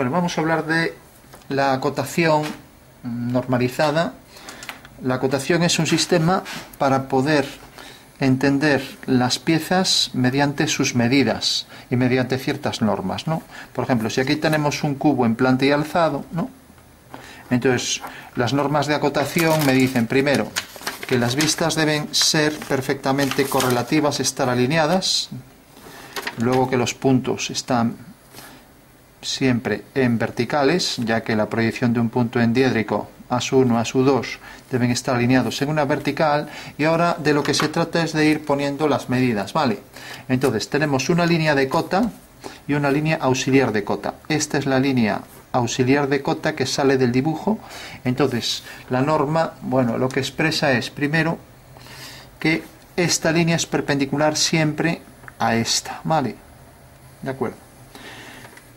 Bueno, vamos a hablar de la acotación normalizada. La acotación es un sistema para poder entender las piezas mediante sus medidas y mediante ciertas normas, ¿no? Por ejemplo, si aquí tenemos un cubo en planta y alzado, ¿no? Entonces, las normas de acotación me dicen, primero, que las vistas deben ser perfectamente correlativas, estar alineadas, luego que los puntos están siempre en verticales, ya que la proyección de un punto endiédrico a su 1, a su 2 deben estar alineados en una vertical y ahora de lo que se trata es de ir poniendo las medidas, ¿vale? Entonces tenemos una línea de cota y una línea auxiliar de cota. Esta es la línea auxiliar de cota que sale del dibujo. Entonces la norma, bueno, lo que expresa es primero que esta línea es perpendicular siempre a esta, ¿vale? De acuerdo.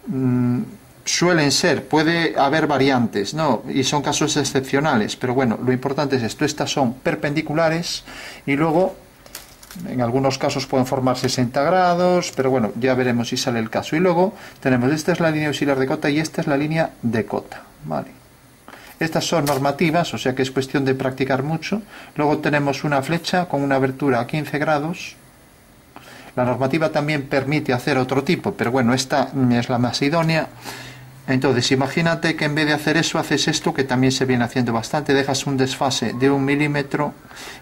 Mm, suelen ser, puede haber variantes, ¿no? Y son casos excepcionales, pero bueno, lo importante es esto, estas son perpendiculares y luego en algunos casos pueden formar 60 grados, pero bueno, ya veremos si sale el caso. Y luego tenemos, esta es la línea auxiliar de cota y esta es la línea de cota, ¿vale? Estas son normativas, o sea que es cuestión de practicar mucho. Luego tenemos una flecha con una abertura a 15 grados, la normativa también permite hacer otro tipo, pero bueno, esta es la más idónea. Entonces, imagínate que en vez de hacer eso, haces esto, que también se viene haciendo bastante, dejas un desfase de un milímetro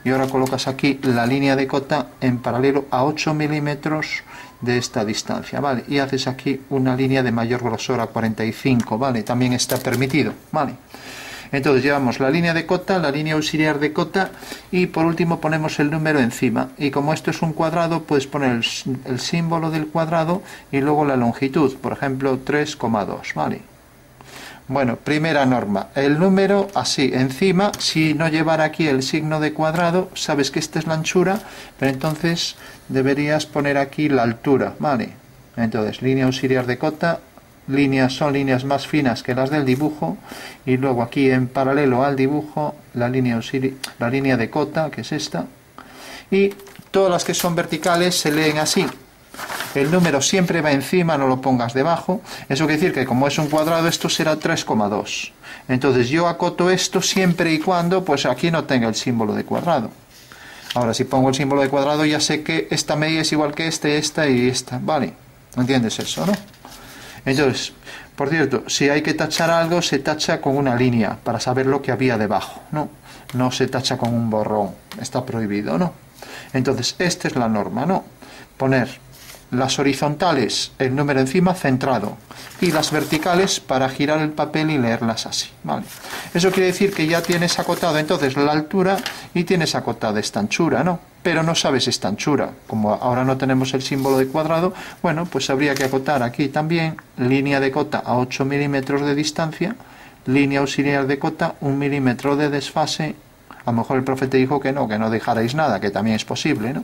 y ahora colocas aquí la línea de cota en paralelo a 8 milímetros de esta distancia, ¿vale? Y haces aquí una línea de mayor grosor a 45, ¿vale? También está permitido, ¿vale? Entonces llevamos la línea de cota, la línea auxiliar de cota y por último ponemos el número encima. Y como esto es un cuadrado, puedes poner el, símbolo del cuadrado y luego la longitud, por ejemplo 3,2, ¿vale? Bueno, primera norma, el número así, encima, si no llevara aquí el signo de cuadrado, sabes que esta es la anchura, pero entonces deberías poner aquí la altura, ¿vale? Entonces, línea auxiliar de cota, líneas son líneas más finas que las del dibujo y luego aquí en paralelo al dibujo la línea, la línea de cota que es esta y todas las que son verticales se leen así. El número siempre va encima no lo pongas debajo. Eso quiere decir que como es un cuadrado esto será 3,2 entonces yo acoto esto siempre y cuando pues aquí no tenga el símbolo de cuadrado. Ahora si pongo el símbolo de cuadrado ya sé que esta media es igual que este, esta y esta. Vale ¿entiendes eso no? Entonces, por cierto, si hay que tachar algo, se tacha con una línea para saber lo que había debajo, ¿no? No se tacha con un borrón, está prohibido, ¿no? Entonces, esta es la norma, ¿no? Poner las horizontales, el número encima centrado, y las verticales para girar el papel y leerlas así, ¿vale? Eso quiere decir que ya tienes acotado entonces la altura y tienes acotada esta anchura, ¿no? Pero no sabes esta anchura. Como ahora no tenemos el símbolo de cuadrado, bueno, pues habría que acotar aquí también línea de cota a 8 milímetros de distancia, línea auxiliar de cota, 1 milímetro de desfase a lo mejor el profeta dijo que no, que no dejarais nada, que también es posible, ¿no?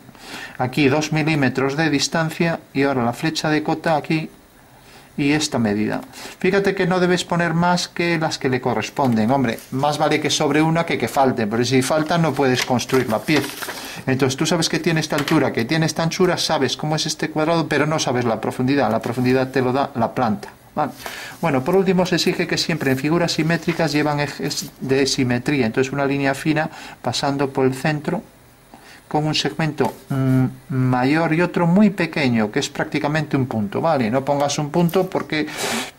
Aquí 2 milímetros de distancia y ahora la flecha de cota aquí y esta medida. Fíjate que no debes poner más que las que le corresponden. Hombre, más vale que sobre una que que falte, pero si falta no puedes construir la pieza. Entonces tú sabes que tiene esta altura, que tiene esta anchura, sabes cómo es este cuadrado, pero no sabes la profundidad. La profundidad te lo da la planta. Bueno, por último se exige que siempre en figuras simétricas llevan ejes de simetría, entonces una línea fina pasando por el centro con un segmento mm, mayor y otro muy pequeño, que es prácticamente un punto, ¿vale? No pongas un punto porque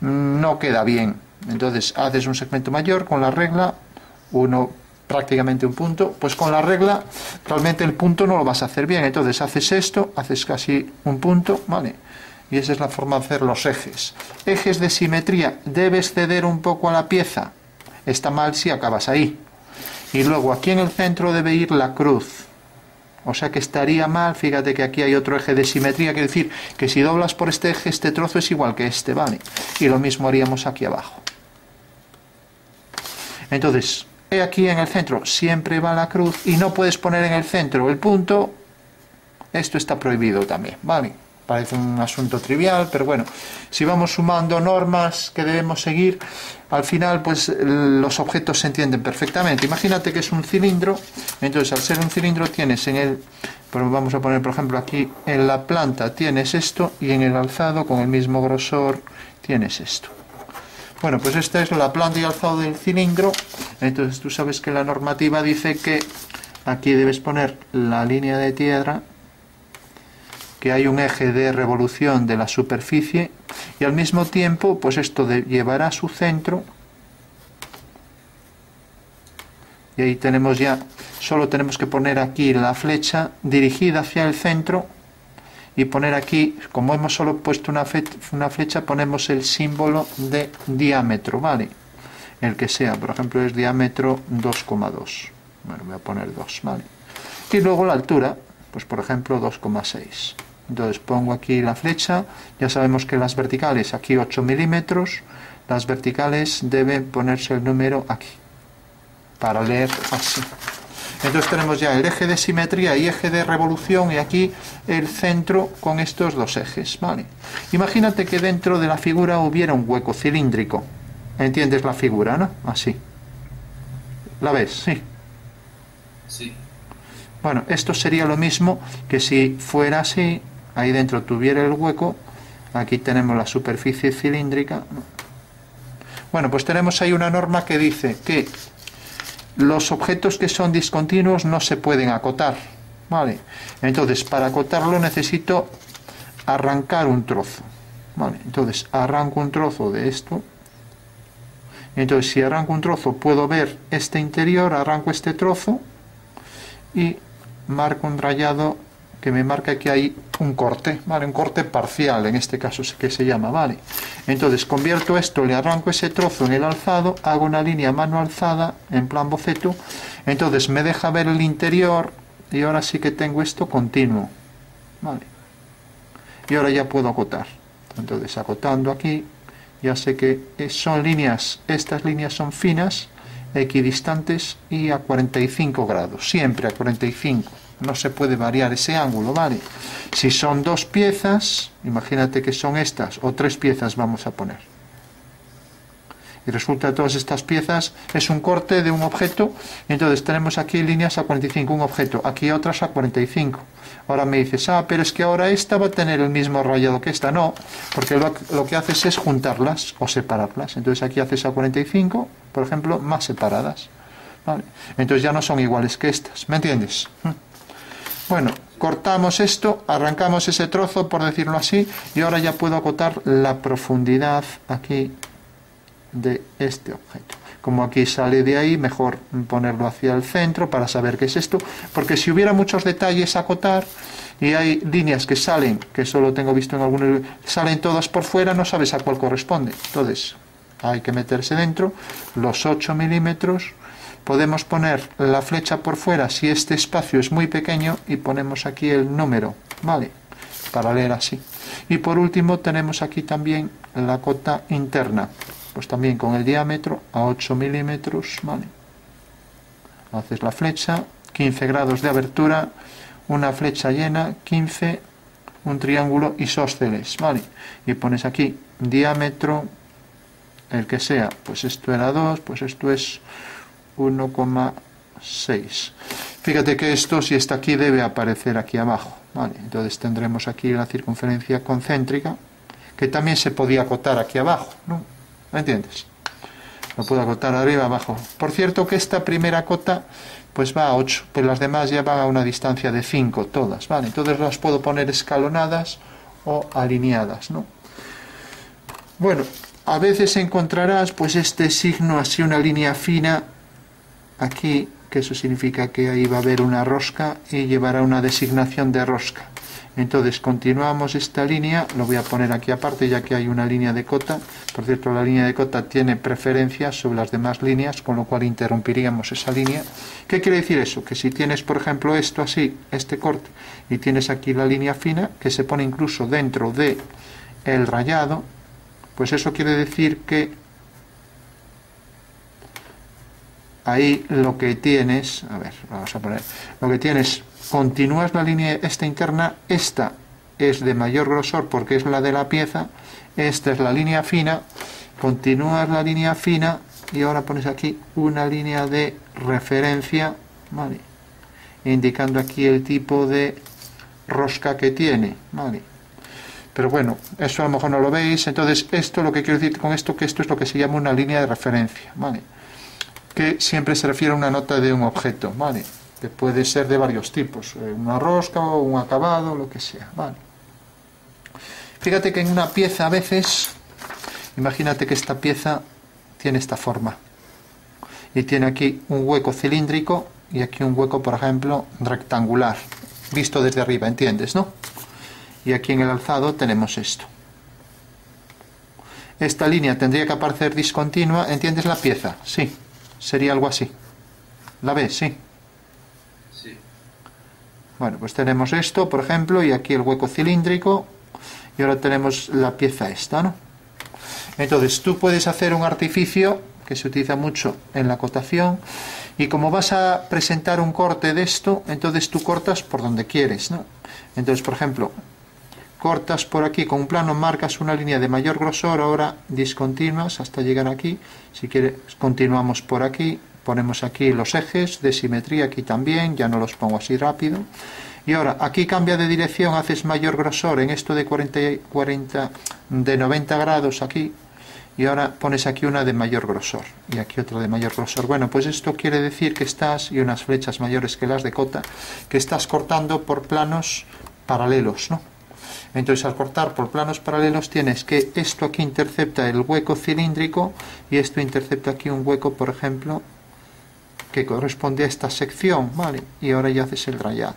mm, no queda bien. Entonces haces un segmento mayor con la regla, uno prácticamente un punto, pues con la regla realmente el punto no lo vas a hacer bien. Entonces haces esto, haces casi un punto, ¿vale? Y esa es la forma de hacer los ejes. Ejes de simetría, debes ceder un poco a la pieza. Está mal si acabas ahí. Y luego aquí en el centro debe ir la cruz o sea que estaría mal, fíjate que aquí hay otro eje de simetría, quiere decir que si doblas por este eje, este trozo es igual que este, ¿vale? Y lo mismo haríamos aquí abajo. Entonces, he aquí en el centro, siempre va la cruz y no puedes poner en el centro el punto, esto está prohibido también, ¿vale? Parece un asunto trivial, pero bueno, si vamos sumando normas que debemos seguir, al final pues los objetos se entienden perfectamente. Imagínate que es un cilindro, entonces al ser un cilindro tienes en el, pues vamos a poner por ejemplo aquí en la planta tienes esto y en el alzado con el mismo grosor tienes esto. Bueno, pues esta es la planta y alzado del cilindro. Entonces tú sabes que la normativa dice que aquí debes poner la línea de tierra, que hay un eje de revolución de la superficie y al mismo tiempo, pues esto llevará a su centro y ahí tenemos ya, solo tenemos que poner aquí la flecha dirigida hacia el centro y poner aquí, como hemos solo puesto una, una flecha, ponemos el símbolo de diámetro, ¿vale? El que sea, por ejemplo, es diámetro 2,2. Bueno, voy a poner 2, ¿vale? Y luego la altura, pues por ejemplo 2,6. Entonces pongo aquí la flecha, ya sabemos que las verticales aquí 8 milímetros, las verticales deben ponerse el número aquí, para leer así. Entonces tenemos ya el eje de simetría y eje de revolución y aquí el centro con estos dos ejes, ¿vale? Imagínate que dentro de la figura hubiera un hueco cilíndrico. ¿Entiendes la figura, no? Así. ¿La ves? Sí. Sí. Bueno, esto sería lo mismo que si fuera así, ahí dentro tuviera el hueco, aquí tenemos la superficie cilíndrica. Bueno, pues tenemos ahí una norma que dice que los objetos que son discontinuos no se pueden acotar. ¿Vale? Entonces, para acotarlo necesito arrancar un trozo. ¿Vale? Entonces, arranco un trozo de esto. Entonces, si arranco un trozo, puedo ver este interior, arranco este trozo y marco un rayado que me marca que hay un corte, ¿vale? Un corte parcial, en este caso que se llama, ¿vale? Entonces convierto esto, le arranco ese trozo en el alzado, hago una línea mano alzada en plan boceto, entonces me deja ver el interior y ahora sí que tengo esto continuo, ¿vale? Y ahora ya puedo acotar. Entonces acotando aquí, ya sé que son líneas, estas líneas son finas, equidistantes y a 45 grados, siempre a 45 no se puede variar ese ángulo, ¿vale? Si son dos piezas, imagínate que son estas, o tres piezas vamos a poner. Y resulta que todas estas piezas es un corte de un objeto, entonces tenemos aquí líneas a 45, un objeto, aquí otras a 45. Ahora me dices, ah, pero es que ahora esta va a tener el mismo rayado que esta. No, porque lo, lo que haces es juntarlas o separarlas. Entonces aquí haces a 45, por ejemplo, más separadas. ¿vale? Entonces ya no son iguales que estas, ¿me entiendes? Bueno, cortamos esto, arrancamos ese trozo, por decirlo así, y ahora ya puedo acotar la profundidad aquí de este objeto. Como aquí sale de ahí, mejor ponerlo hacia el centro para saber qué es esto, porque si hubiera muchos detalles a acotar y hay líneas que salen, que solo tengo visto en algunos, salen todas por fuera, no sabes a cuál corresponde. Entonces, hay que meterse dentro los 8 milímetros podemos poner la flecha por fuera si este espacio es muy pequeño y ponemos aquí el número, ¿vale? Para leer así. Y por último tenemos aquí también la cota interna, pues también con el diámetro a 8 milímetros, ¿vale? Haces la flecha, 15 grados de abertura, una flecha llena, 15, un triángulo isósceles, ¿vale? Y pones aquí diámetro, el que sea, pues esto era 2, pues esto es 1,6. Fíjate que esto, si está aquí, debe aparecer aquí abajo. ¿vale? Entonces tendremos aquí la circunferencia concéntrica, que también se podía acotar aquí abajo. ¿no? ¿Me entiendes? Lo puedo acotar arriba, abajo. Por cierto que esta primera cota pues va a 8, pero las demás ya van a una distancia de 5 todas, ¿vale? Entonces las puedo poner escalonadas o alineadas, ¿no? Bueno, a veces encontrarás pues este signo así, una línea fina aquí, que eso significa que ahí va a haber una rosca y llevará una designación de rosca. Entonces continuamos esta línea, lo voy a poner aquí aparte ya que hay una línea de cota. Por cierto, la línea de cota tiene preferencia sobre las demás líneas, con lo cual interrumpiríamos esa línea. ¿Qué quiere decir eso? Que si tienes, por ejemplo, esto así, este corte, y tienes aquí la línea fina, que se pone incluso dentro de el rayado, pues eso quiere decir que ahí lo que tienes, a ver, vamos a poner, lo que tienes, continúas la línea esta interna, esta es de mayor grosor porque es la de la pieza, esta es la línea fina, continúas la línea fina y ahora pones aquí una línea de referencia, ¿vale? indicando aquí el tipo de rosca que tiene, ¿vale? Pero bueno, eso a lo mejor no lo veis. Entonces, esto lo que quiero decir con esto, que esto es lo que se llama una línea de referencia, ¿vale? Que siempre se refiere a una nota de un objeto, ¿vale? Que puede ser de varios tipos, eh, una rosca o un acabado, lo que sea, ¿vale? Fíjate que en una pieza a veces, imagínate que esta pieza tiene esta forma. Y tiene aquí un hueco cilíndrico y aquí un hueco, por ejemplo, rectangular, visto desde arriba, ¿entiendes, no? y aquí en el alzado tenemos esto. Esta línea tendría que aparecer discontinua, ¿entiendes la pieza? Sí, sería algo así. ¿La ves? Sí. Sí. Bueno, pues tenemos esto, por ejemplo, y aquí el hueco cilíndrico, y ahora tenemos la pieza esta, ¿no? Entonces tú puedes hacer un artificio que se utiliza mucho en la cotación, y como vas a presentar un corte de esto, entonces tú cortas por donde quieres, ¿no? Entonces, por ejemplo, cortas por aquí con un plano, marcas una línea de mayor grosor, ahora discontinuas hasta llegar aquí. Si quieres, continuamos por aquí, ponemos aquí los ejes de simetría, aquí también, ya no los pongo así rápido. Y ahora, aquí cambia de dirección, haces mayor grosor en esto de 40, 40 de 90 grados aquí, y ahora pones aquí una de mayor grosor y aquí otra de mayor grosor. Bueno, pues esto quiere decir que estás, y unas flechas mayores que las de cota, que estás cortando por planos paralelos, ¿no? Entonces al cortar por planos paralelos tienes que esto aquí intercepta el hueco cilíndrico y esto intercepta aquí un hueco, por ejemplo, que corresponde a esta sección, ¿vale? Y ahora ya haces el rayado.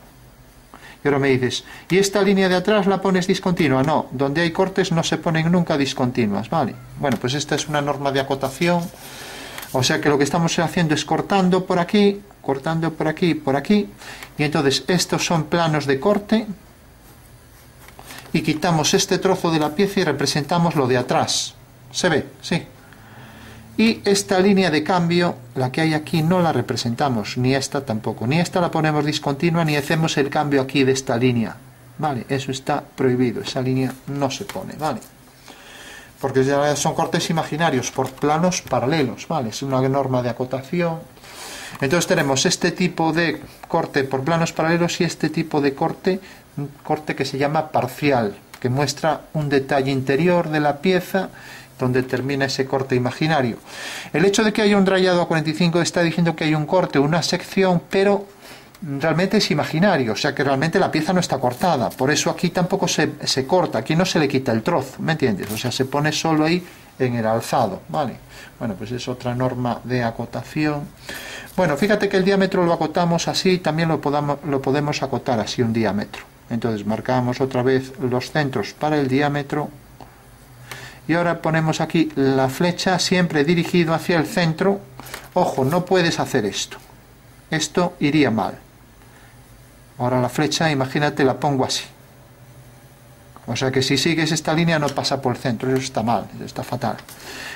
Y ahora me dices, ¿y esta línea de atrás la pones discontinua? No, donde hay cortes no se ponen nunca discontinuas, ¿vale? Bueno, pues esta es una norma de acotación. O sea que lo que estamos haciendo es cortando por aquí, cortando por aquí, por aquí. Y entonces estos son planos de corte, y quitamos este trozo de la pieza y representamos lo de atrás. ¿Se ve? Sí. Y esta línea de cambio, la que hay aquí, no la representamos, ni esta tampoco. Ni esta la ponemos discontinua, ni hacemos el cambio aquí de esta línea. ¿Vale? Eso está prohibido, esa línea no se pone, ¿vale? Porque ya son cortes imaginarios por planos paralelos, ¿vale? Es una norma de acotación. Entonces tenemos este tipo de corte por planos paralelos y este tipo de corte un corte que se llama parcial, que muestra un detalle interior de la pieza donde termina ese corte imaginario. El hecho de que haya un rayado a 45 está diciendo que hay un corte, una sección, pero realmente es imaginario, o sea que realmente la pieza no está cortada. Por eso aquí tampoco se, se corta, aquí no se le quita el trozo, ¿me entiendes? O sea, se pone solo ahí en el alzado, ¿vale? Bueno, pues es otra norma de acotación. Bueno, fíjate que el diámetro lo acotamos así, también lo, podamos, lo podemos acotar así un diámetro. Entonces marcamos otra vez los centros para el diámetro y ahora ponemos aquí la flecha siempre dirigido hacia el centro. Ojo, no puedes hacer esto. Esto iría mal. Ahora la flecha, imagínate, la pongo así. O sea que si sigues esta línea no pasa por el centro, eso está mal, está fatal.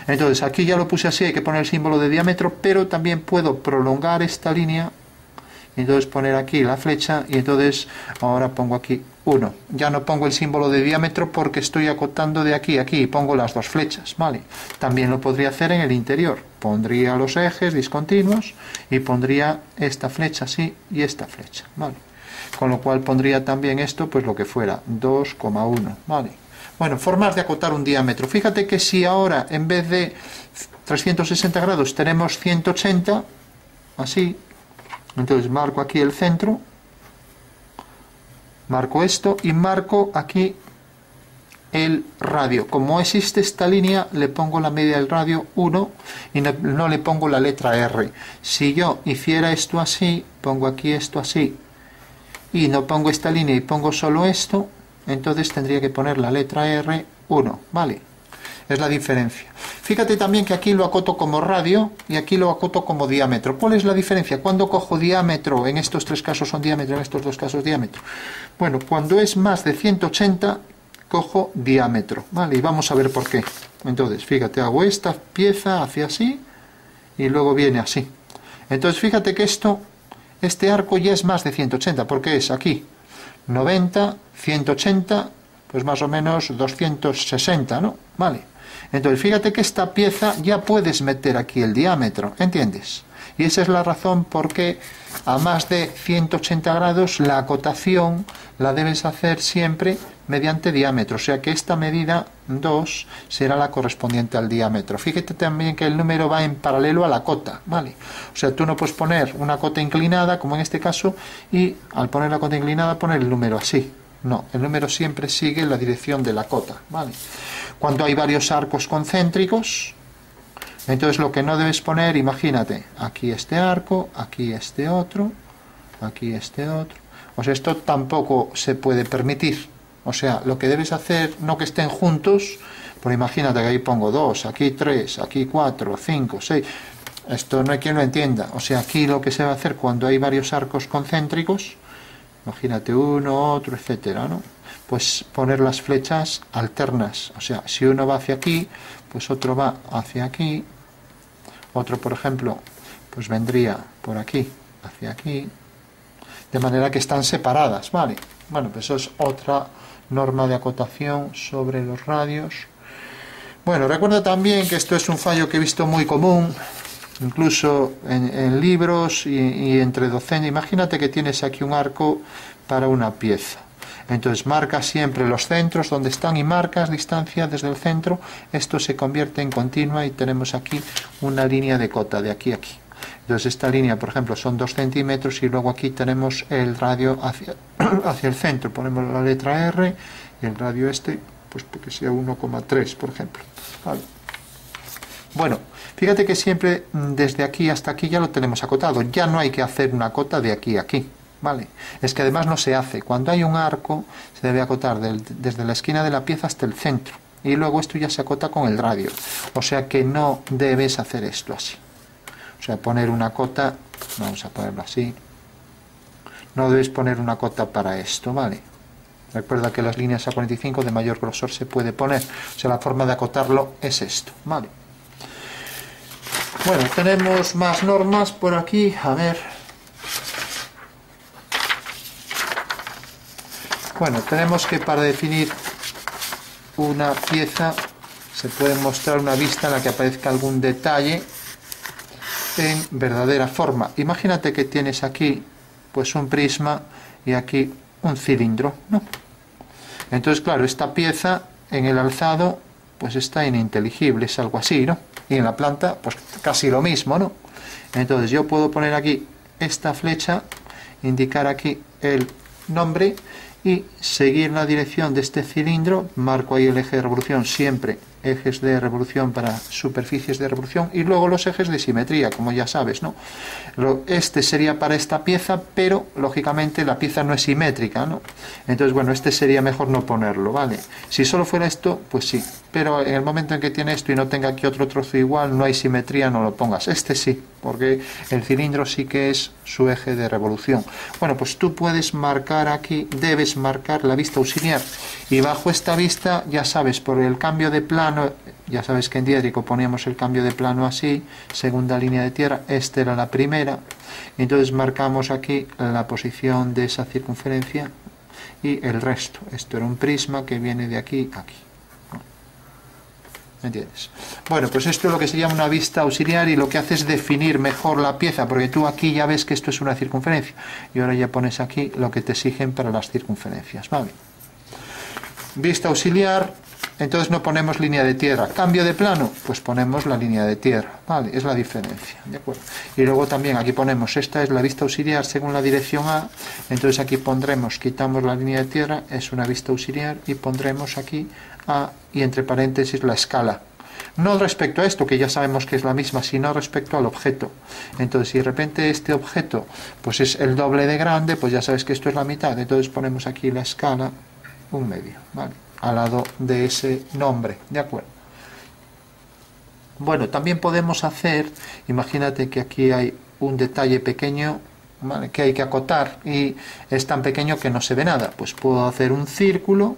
Entonces aquí ya lo puse así, hay que poner el símbolo de diámetro, pero también puedo prolongar esta línea entonces poner aquí la flecha y entonces ahora pongo aquí 1. Ya no pongo el símbolo de diámetro porque estoy acotando de aquí a aquí y pongo las dos flechas, ¿vale? También lo podría hacer en el interior. Pondría los ejes discontinuos y pondría esta flecha así y esta flecha, ¿vale? Con lo cual pondría también esto, pues lo que fuera, 2,1, ¿vale? Bueno, formas de acotar un diámetro. Fíjate que si ahora en vez de 360 grados tenemos 180, así, entonces marco aquí el centro, marco esto y marco aquí el radio. Como existe esta línea, le pongo la media del radio 1 y no, le pongo la letra R. Si yo hiciera esto así, pongo aquí esto así y no pongo esta línea y pongo solo esto, entonces tendría que poner la letra R 1, ¿vale? Es la diferencia. Fíjate también que aquí lo acoto como radio y aquí lo acoto como diámetro. ¿Cuál es la diferencia? ¿Cuándo cojo diámetro? En estos tres casos son diámetro, en estos dos casos diámetro. Bueno, cuando es más de 180, cojo diámetro. ¿Vale? Y vamos a ver por qué. Entonces, fíjate, hago esta pieza hacia así y luego viene así. Entonces, fíjate que esto, este arco ya es más de 180, porque es aquí 90, 180, pues más o menos 260, ¿no? Vale. Entonces, fíjate que esta pieza ya puedes meter aquí el diámetro, ¿entiendes? Y esa es la razón por qué a más de 180 grados la acotación la debes hacer siempre mediante diámetro, o sea que esta medida 2 será la correspondiente al diámetro. Fíjate también que el número va en paralelo a la cota, ¿vale? O sea, tú no puedes poner una cota inclinada, como en este caso, y al poner la cota inclinada poner el número así. No, el número siempre sigue la dirección de la cota, ¿vale? Cuando hay varios arcos concéntricos, entonces lo que no debes poner, imagínate, aquí este arco, aquí este otro, aquí este otro. O sea, esto tampoco se puede permitir. O sea, lo que debes hacer, no que estén juntos, pero imagínate que ahí pongo dos, aquí tres, aquí cuatro, cinco, seis. Esto no hay quien lo entienda. O sea, aquí lo que se va a hacer cuando hay varios arcos concéntricos, imagínate uno, otro, etcétera, ¿no? Pues poner las flechas alternas. O sea, si uno va hacia aquí, pues otro va hacia aquí, otro, por ejemplo, pues vendría por aquí, hacia aquí, de manera que están separadas, ¿vale? Bueno, pues eso es otra norma de acotación sobre los radios. Bueno, recuerda también que esto es un fallo que he visto muy común, incluso en, libros y, entre docentes. Imagínate que tienes aquí un arco para una pieza. Entonces marca siempre los centros donde están y marcas distancia desde el centro. Esto se convierte en continua y tenemos aquí una línea de cota de aquí a aquí. Entonces esta línea, por ejemplo, son 2 centímetros y luego aquí tenemos el radio hacia, hacia el centro. Ponemos la letra R y el radio este, pues que sea 1,3, por ejemplo. Bueno, fíjate que siempre mm, desde aquí hasta aquí ya lo tenemos acotado. Ya no hay que hacer una cota de aquí a aquí. ¿vale? Es que además no se hace. Cuando hay un arco, se debe acotar desde la esquina de la pieza hasta el centro. Y luego esto ya se acota con el radio. O sea que no debes hacer esto así. O sea, poner una cota, vamos a ponerlo así. No debes poner una cota para esto, ¿vale? Recuerda que las líneas A45 de mayor grosor se puede poner. O sea, la forma de acotarlo es esto, ¿vale? Bueno, tenemos más normas por aquí. A ver, Bueno, tenemos que para definir una pieza se puede mostrar una vista en la que aparezca algún detalle en verdadera forma. Imagínate que tienes aquí pues un prisma y aquí un cilindro, ¿no? Entonces, claro, esta pieza en el alzado pues está ininteligible, es algo así, ¿no? Y en la planta pues casi lo mismo, ¿no? Entonces yo puedo poner aquí esta flecha, indicar aquí el nombre y seguir la dirección de este cilindro, marco ahí el eje de revolución siempre ejes de revolución para superficies de revolución y luego los ejes de simetría, como ya sabes, ¿no? Este sería para esta pieza, pero lógicamente la pieza no es simétrica, ¿no? Entonces, bueno, este sería mejor no ponerlo, ¿vale? Si solo fuera esto, pues sí, pero en el momento en que tiene esto y no tenga aquí otro trozo igual, no hay simetría, no lo pongas. Este sí, porque el cilindro sí que es su eje de revolución. Bueno, pues tú puedes marcar aquí, debes marcar la vista auxiliar y bajo esta vista, ya sabes, por el cambio de plano ya sabes que en diédrico poníamos el cambio de plano así, segunda línea de tierra, esta era la primera, entonces marcamos aquí la posición de esa circunferencia y el resto. Esto era un prisma que viene de aquí a aquí. ¿Me entiendes? Bueno, pues esto es lo que se llama una vista auxiliar y lo que hace es definir mejor la pieza, porque tú aquí ya ves que esto es una circunferencia y ahora ya pones aquí lo que te exigen para las circunferencias. ¿vale? Vista auxiliar, entonces no ponemos línea de tierra. Cambio de plano, pues ponemos la línea de tierra. Vale, es la diferencia. ¿de acuerdo? Y luego también aquí ponemos, esta es la vista auxiliar según la dirección A. Entonces aquí pondremos, quitamos la línea de tierra, es una vista auxiliar y pondremos aquí Y entre paréntesis la escala. No respecto a esto, que ya sabemos que es la misma, sino respecto al objeto. Entonces, si de repente este objeto pues es el doble de grande, pues ya sabes que esto es la mitad. Entonces ponemos aquí la escala un medio. al lado de ese nombre, ¿de acuerdo? Bueno, también podemos hacer, imagínate que aquí hay un detalle pequeño que hay que acotar y es tan pequeño que no se ve nada. Pues puedo hacer un círculo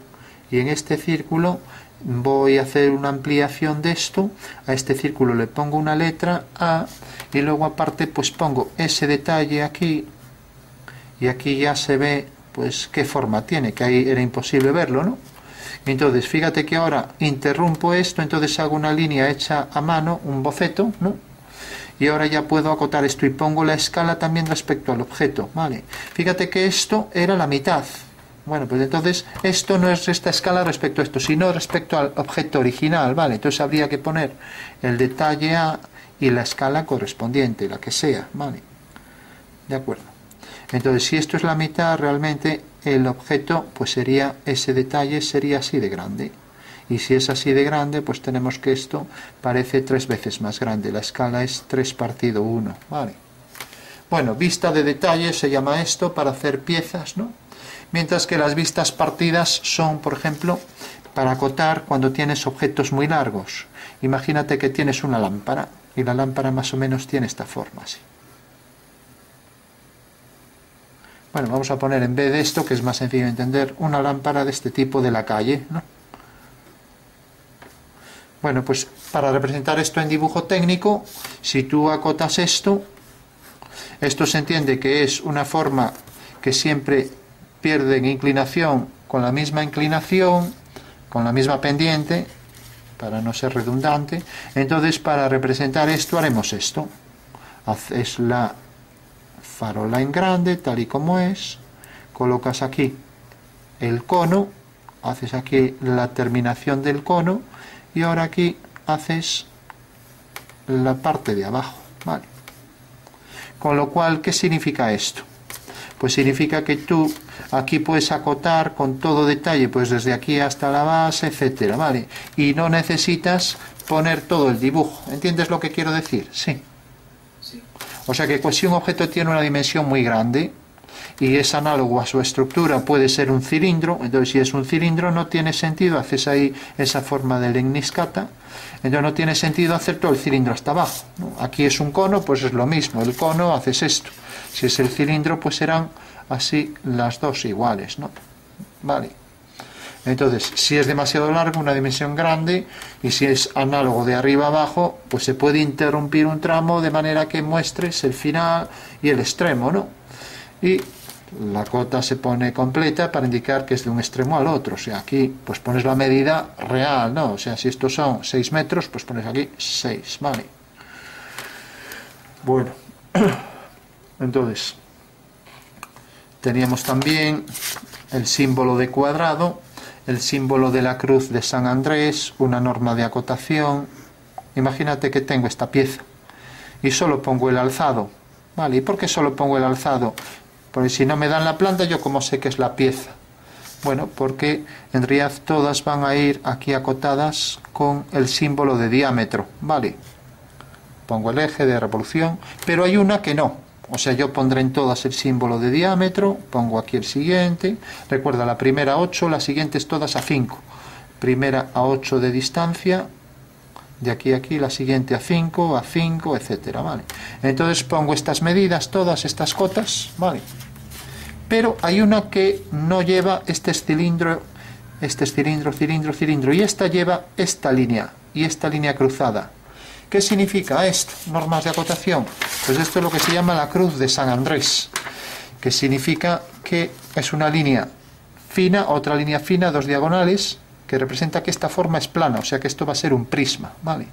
y en este círculo voy a hacer una ampliación de esto. A este círculo le pongo una letra A y luego aparte pues pongo ese detalle aquí y aquí ya se ve pues qué forma tiene, que ahí era imposible verlo, ¿no? Entonces, fíjate que ahora interrumpo esto, entonces hago una línea hecha a mano, un boceto, ¿no? y ahora ya puedo acotar esto y pongo la escala también respecto al objeto, ¿vale? Fíjate que esto era la mitad. Bueno, pues entonces esto no es esta escala respecto a esto, sino respecto al objeto original, ¿vale? Entonces habría que poner el detalle A y la escala correspondiente, la que sea, ¿vale? De acuerdo. Entonces, si esto es la mitad, realmente el objeto, pues sería, ese detalle sería así de grande. Y si es así de grande, pues tenemos que esto parece tres veces más grande. La escala es 3 partido 1, ¿vale? Bueno, vista de detalle se llama esto para hacer piezas, ¿no? Mientras que las vistas partidas son, por ejemplo, para acotar cuando tienes objetos muy largos. Imagínate que tienes una lámpara y la lámpara más o menos tiene esta forma así. Bueno, vamos a poner en vez de esto, que es más sencillo de entender, una lámpara de este tipo de la calle, ¿no? Bueno, pues para representar esto en dibujo técnico, si tú acotas esto, esto se entiende que es una forma que siempre pierde en inclinación con la misma inclinación, con la misma pendiente, para no ser redundante. Entonces, para representar esto haremos esto. Haces la farola en grande, tal y como es, colocas aquí el cono, haces aquí la terminación del cono, y ahora aquí haces la parte de abajo. Con lo cual, ¿qué significa esto? Pues significa que tú aquí puedes acotar con todo detalle, pues desde aquí hasta la base, etcétera, ¿vale? Y no necesitas poner todo el dibujo. ¿Entiendes lo que quiero decir? Sí. sí. O sea que pues, si un objeto tiene una dimensión muy grande, y es análogo a su estructura, puede ser un cilindro, entonces si es un cilindro no tiene sentido, haces ahí esa forma de Legniscata, entonces no tiene sentido hacer todo el cilindro hasta abajo. Aquí es un cono, pues es lo mismo, el cono haces esto, si es el cilindro pues serán así las dos iguales, ¿no? Vale. Entonces, si es demasiado largo, una dimensión grande, y si es análogo de arriba a abajo, pues se puede interrumpir un tramo de manera que muestres el final y el extremo, ¿no? Y la cota se pone completa para indicar que es de un extremo al otro. O sea, aquí pues pones la medida real, ¿no? O sea, si estos son 6 metros, pues pones aquí 6, ¿vale? Bueno, entonces, teníamos también el símbolo de cuadrado, el símbolo de la cruz de San Andrés, una norma de acotación. Imagínate que tengo esta pieza y solo pongo el alzado. ¿Vale? ¿Y por qué solo pongo el alzado? Porque si no me dan la planta, yo como sé que es la pieza. Bueno, porque en realidad todas van a ir aquí acotadas con el símbolo de diámetro, ¿vale? Pongo el eje de revolución, pero hay una que no. O sea, yo pondré en todas el símbolo de diámetro, pongo aquí el siguiente. Recuerda, la primera a 8, las siguientes todas a 5. Primera a 8 de distancia, de aquí a aquí, la siguiente a 5, a 5, etcétera, ¿vale? Entonces pongo estas medidas, todas estas cotas, ¿vale? pero hay una que no lleva este cilindro, este cilindro, cilindro, cilindro, y esta lleva esta línea, y esta línea cruzada. ¿Qué significa esto? Normas de acotación. Pues esto es lo que se llama la cruz de San Andrés, que significa que es una línea fina, otra línea fina, dos diagonales, que representa que esta forma es plana, o sea que esto va a ser un prisma, ¿vale?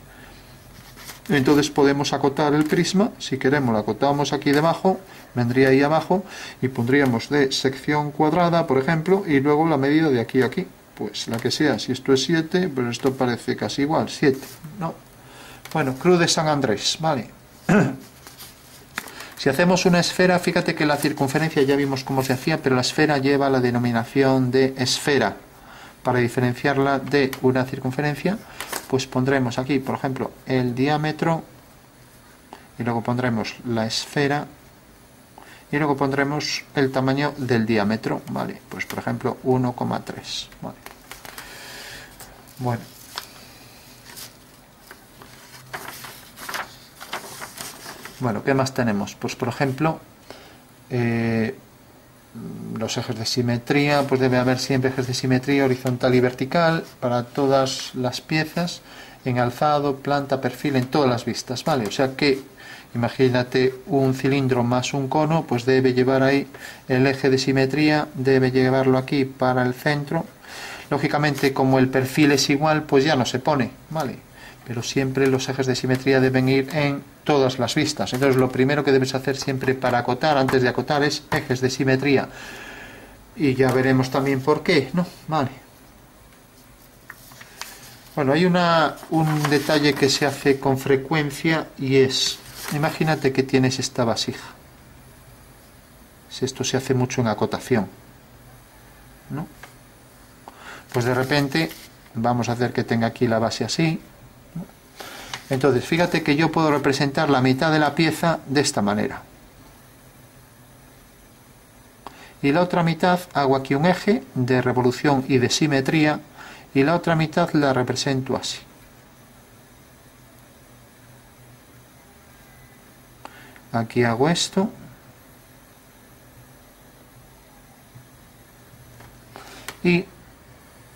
Entonces podemos acotar el prisma, si queremos lo acotamos aquí debajo, vendría ahí abajo y pondríamos de sección cuadrada, por ejemplo, y luego la medida de aquí a aquí. Pues la que sea, si esto es 7, pues esto parece casi igual, 7, ¿no? Bueno, Cruz de San Andrés, vale. si hacemos una esfera, fíjate que la circunferencia ya vimos cómo se hacía, pero la esfera lleva la denominación de esfera. Para diferenciarla de una circunferencia, pues pondremos aquí, por ejemplo, el diámetro y luego pondremos la esfera y luego pondremos el tamaño del diámetro, ¿vale? Pues por ejemplo 1,3, ¿vale? Bueno. Bueno, ¿qué más tenemos? Pues por ejemplo, eh, los ejes de simetría, pues debe haber siempre ejes de simetría horizontal y vertical para todas las piezas, en alzado, planta, perfil, en todas las vistas, ¿vale? O sea que Imagínate un cilindro más un cono, pues debe llevar ahí el eje de simetría, debe llevarlo aquí para el centro. Lógicamente, como el perfil es igual, pues ya no se pone, ¿vale? Pero siempre los ejes de simetría deben ir en todas las vistas. Entonces lo primero que debes hacer siempre para acotar, antes de acotar, es ejes de simetría. Y ya veremos también por qué, ¿no? Vale. Bueno, hay una, un detalle que se hace con frecuencia y es, imagínate que tienes esta vasija. Si esto se hace mucho en acotación, ¿no? Pues de repente vamos a hacer que tenga aquí la base así, entonces, fíjate que yo puedo representar la mitad de la pieza de esta manera. Y la otra mitad hago aquí un eje de revolución y de simetría y la otra mitad la represento así. Aquí hago esto. Y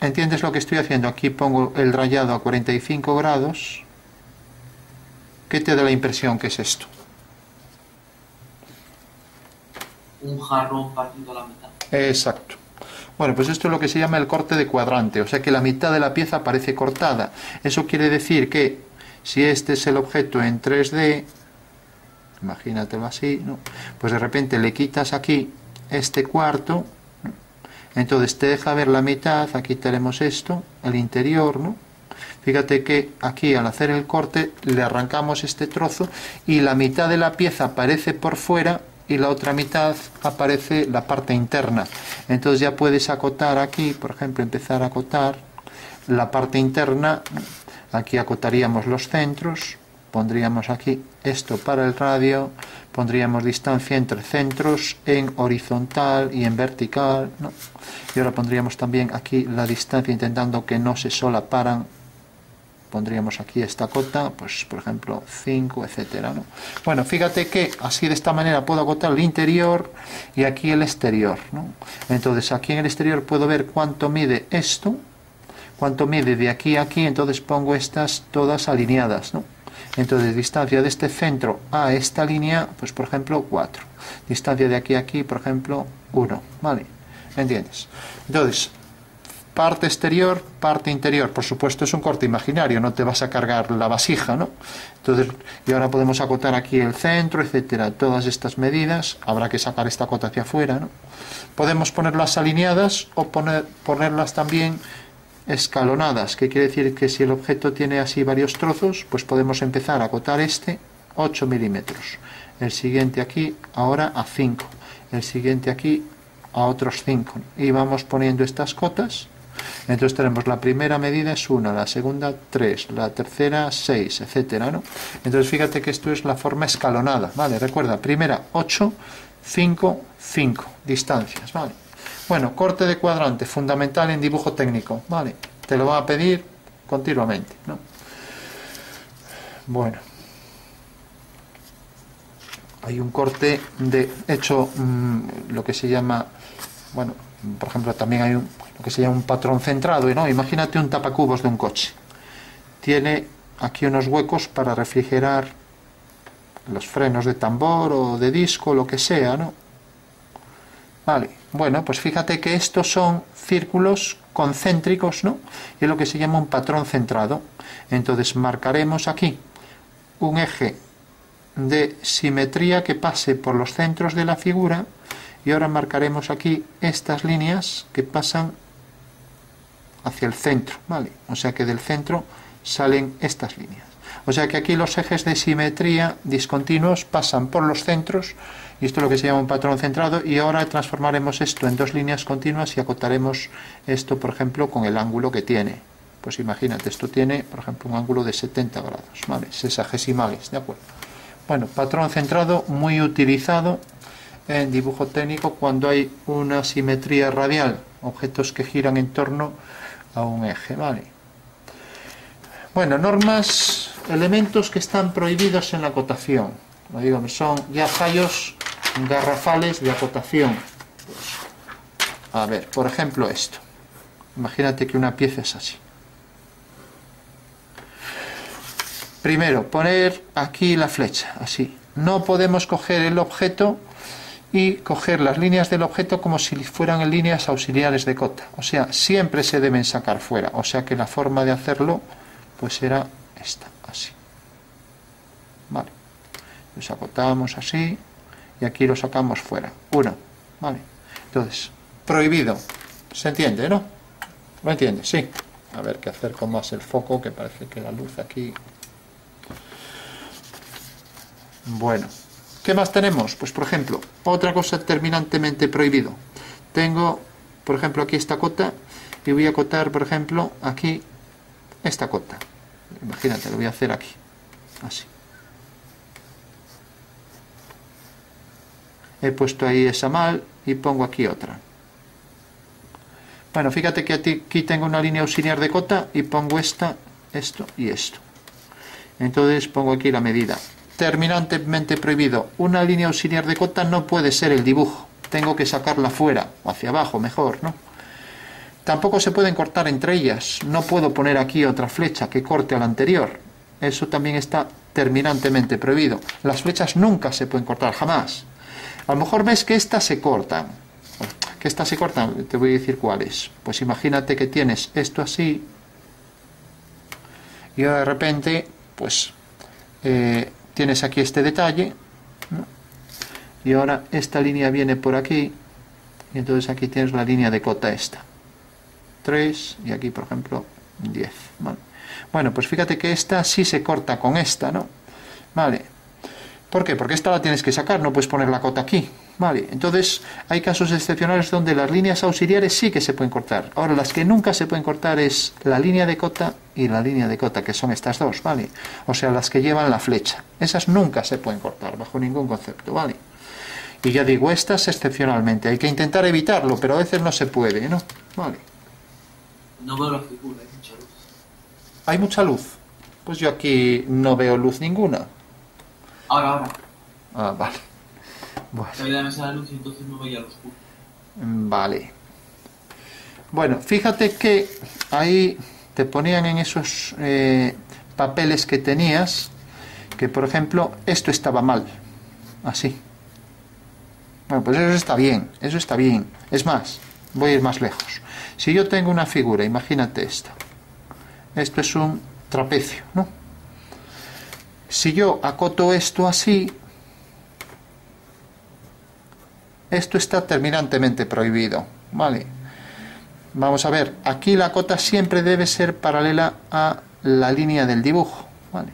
¿entiendes lo que estoy haciendo? Aquí pongo el rayado a 45 grados ¿Qué te da la impresión que es esto? Un jarrón partido a la mitad. Exacto. Bueno, pues esto es lo que se llama el corte de cuadrante, o sea que la mitad de la pieza parece cortada. Eso quiere decir que si este es el objeto en 3D, imagínatelo así, ¿no? pues de repente le quitas aquí este cuarto, entonces te deja ver la mitad, aquí tenemos esto, el interior, ¿no? Fíjate que aquí al hacer el corte le arrancamos este trozo y la mitad de la pieza aparece por fuera y la otra mitad aparece la parte interna. Entonces ya puedes acotar aquí, por ejemplo, empezar a acotar la parte interna. Aquí acotaríamos los centros, pondríamos aquí esto para el radio, pondríamos distancia entre centros en horizontal y en vertical, y ahora pondríamos también aquí la distancia intentando que no se solaparan pondríamos aquí esta cota, pues por ejemplo 5, etcétera, ¿no? Bueno, fíjate que así de esta manera puedo acotar el interior y aquí el exterior, ¿no? Entonces aquí en el exterior puedo ver cuánto mide esto, cuánto mide de aquí a aquí, entonces pongo estas todas alineadas, ¿no? Entonces, distancia de este centro a esta línea, pues por ejemplo 4. Distancia de aquí a aquí, por ejemplo, 1. ¿Vale? ¿Entiendes? Entonces, parte exterior, parte interior. Por supuesto es un corte imaginario, no te vas a cargar la vasija, ¿no? Entonces, y ahora podemos acotar aquí el centro, etcétera. Todas estas medidas, habrá que sacar esta cota hacia afuera, ¿no? Podemos ponerlas alineadas o poner, ponerlas también escalonadas, que quiere decir que si el objeto tiene así varios trozos, pues podemos empezar a acotar este 8 milímetros, el siguiente aquí ahora a 5, el siguiente aquí a otros 5 y vamos poniendo estas cotas entonces tenemos la primera medida es 1, la segunda 3, la tercera 6, etcétera, ¿no? Entonces fíjate que esto es la forma escalonada, ¿vale? Recuerda, primera 8, 5, 5, distancias, ¿vale? Bueno, corte de cuadrante, fundamental en dibujo técnico, ¿vale? Te lo va a pedir continuamente, ¿no? Bueno. Hay un corte de hecho mm, lo que se llama, bueno, por ejemplo, también hay un, lo que se llama un patrón centrado. ¿no? Imagínate un tapacubos de un coche. Tiene aquí unos huecos para refrigerar los frenos de tambor o de disco, lo que sea, ¿no? Vale, bueno, pues fíjate que estos son círculos concéntricos, ¿no? Y es lo que se llama un patrón centrado. Entonces marcaremos aquí un eje de simetría que pase por los centros de la figura y ahora marcaremos aquí estas líneas que pasan hacia el centro, ¿vale? O sea que del centro salen estas líneas. O sea que aquí los ejes de simetría discontinuos pasan por los centros, y esto es lo que se llama un patrón centrado, y ahora transformaremos esto en dos líneas continuas y acotaremos esto, por ejemplo, con el ángulo que tiene. Pues imagínate, esto tiene, por ejemplo, un ángulo de 70 grados, ¿vale? Sexagesimales, ¿de acuerdo? Bueno, patrón centrado muy utilizado en dibujo técnico cuando hay una simetría radial, objetos que giran en torno a un eje, ¿vale? Bueno, normas, elementos que están prohibidos en la acotación. digo, son ya fallos garrafales de acotación. a ver, por ejemplo esto. Imagínate que una pieza es así. Primero, poner aquí la flecha, así. No podemos coger el objeto y coger las líneas del objeto como si fueran líneas auxiliares de cota. O sea, siempre se deben sacar fuera. O sea que la forma de hacerlo pues será esta, así. Vale. Los acotamos así y aquí lo sacamos fuera. Uno. Vale. Entonces, prohibido. ¿Se entiende, no? ¿Lo entiende? Sí. A ver qué hacer con más el foco, que parece que la luz aquí... Bueno. ¿Qué más tenemos? Pues, por ejemplo, otra cosa terminantemente prohibido. Tengo, por ejemplo, aquí esta cota y voy a acotar, por ejemplo, aquí esta cota. Imagínate, lo voy a hacer aquí. Así. He puesto ahí esa mal y pongo aquí otra. Bueno, fíjate que aquí tengo una línea auxiliar de cota y pongo esta, esto y esto. Entonces pongo aquí la medida. Terminantemente prohibido. Una línea auxiliar de cota no puede ser el dibujo. Tengo que sacarla fuera, o hacia abajo mejor, ¿no? Tampoco se pueden cortar entre ellas. No puedo poner aquí otra flecha que corte a la anterior. Eso también está terminantemente prohibido. Las flechas nunca se pueden cortar, jamás. A lo mejor ves que estas se cortan. Que estas se cortan, te voy a decir cuáles. Pues imagínate que tienes esto así. Y de repente, pues eh, tienes aquí este detalle. Y ahora esta línea viene por aquí. Y entonces aquí tienes la línea de cota esta. 3 y aquí por ejemplo 10. Bueno, pues fíjate que esta sí se corta con esta, ¿no? Vale, ¿Por qué? Porque esta la tienes que sacar, no puedes poner la cota aquí. Vale, entonces hay casos excepcionales donde las líneas auxiliares sí que se pueden cortar. Ahora, las que nunca se pueden cortar es la línea de cota y la línea de cota, que son estas dos, ¿vale? O sea, las que llevan la flecha. Esas nunca se pueden cortar, bajo ningún concepto, ¿vale? Y ya digo, estas excepcionalmente. Hay que intentar evitarlo, pero a veces no se puede, ¿no? Vale. No veo la figura, hay mucha luz. ¿Hay mucha luz? Pues yo aquí no veo luz ninguna. Ahora, ahora. Ah, vale. Bueno. Mesa luz y entonces no veía los oscuro. Vale. Bueno, fíjate que ahí te ponían en esos eh, papeles que tenías que, por ejemplo, esto estaba mal. Así. Bueno, pues eso está bien, eso está bien. Es más, voy a ir más lejos. Si yo tengo una figura, imagínate esto. Esto es un trapecio, ¿no? Si yo acoto esto así, esto está terminantemente prohibido, ¿vale? Vamos a ver, aquí la cota siempre debe ser paralela a la línea del dibujo, ¿vale?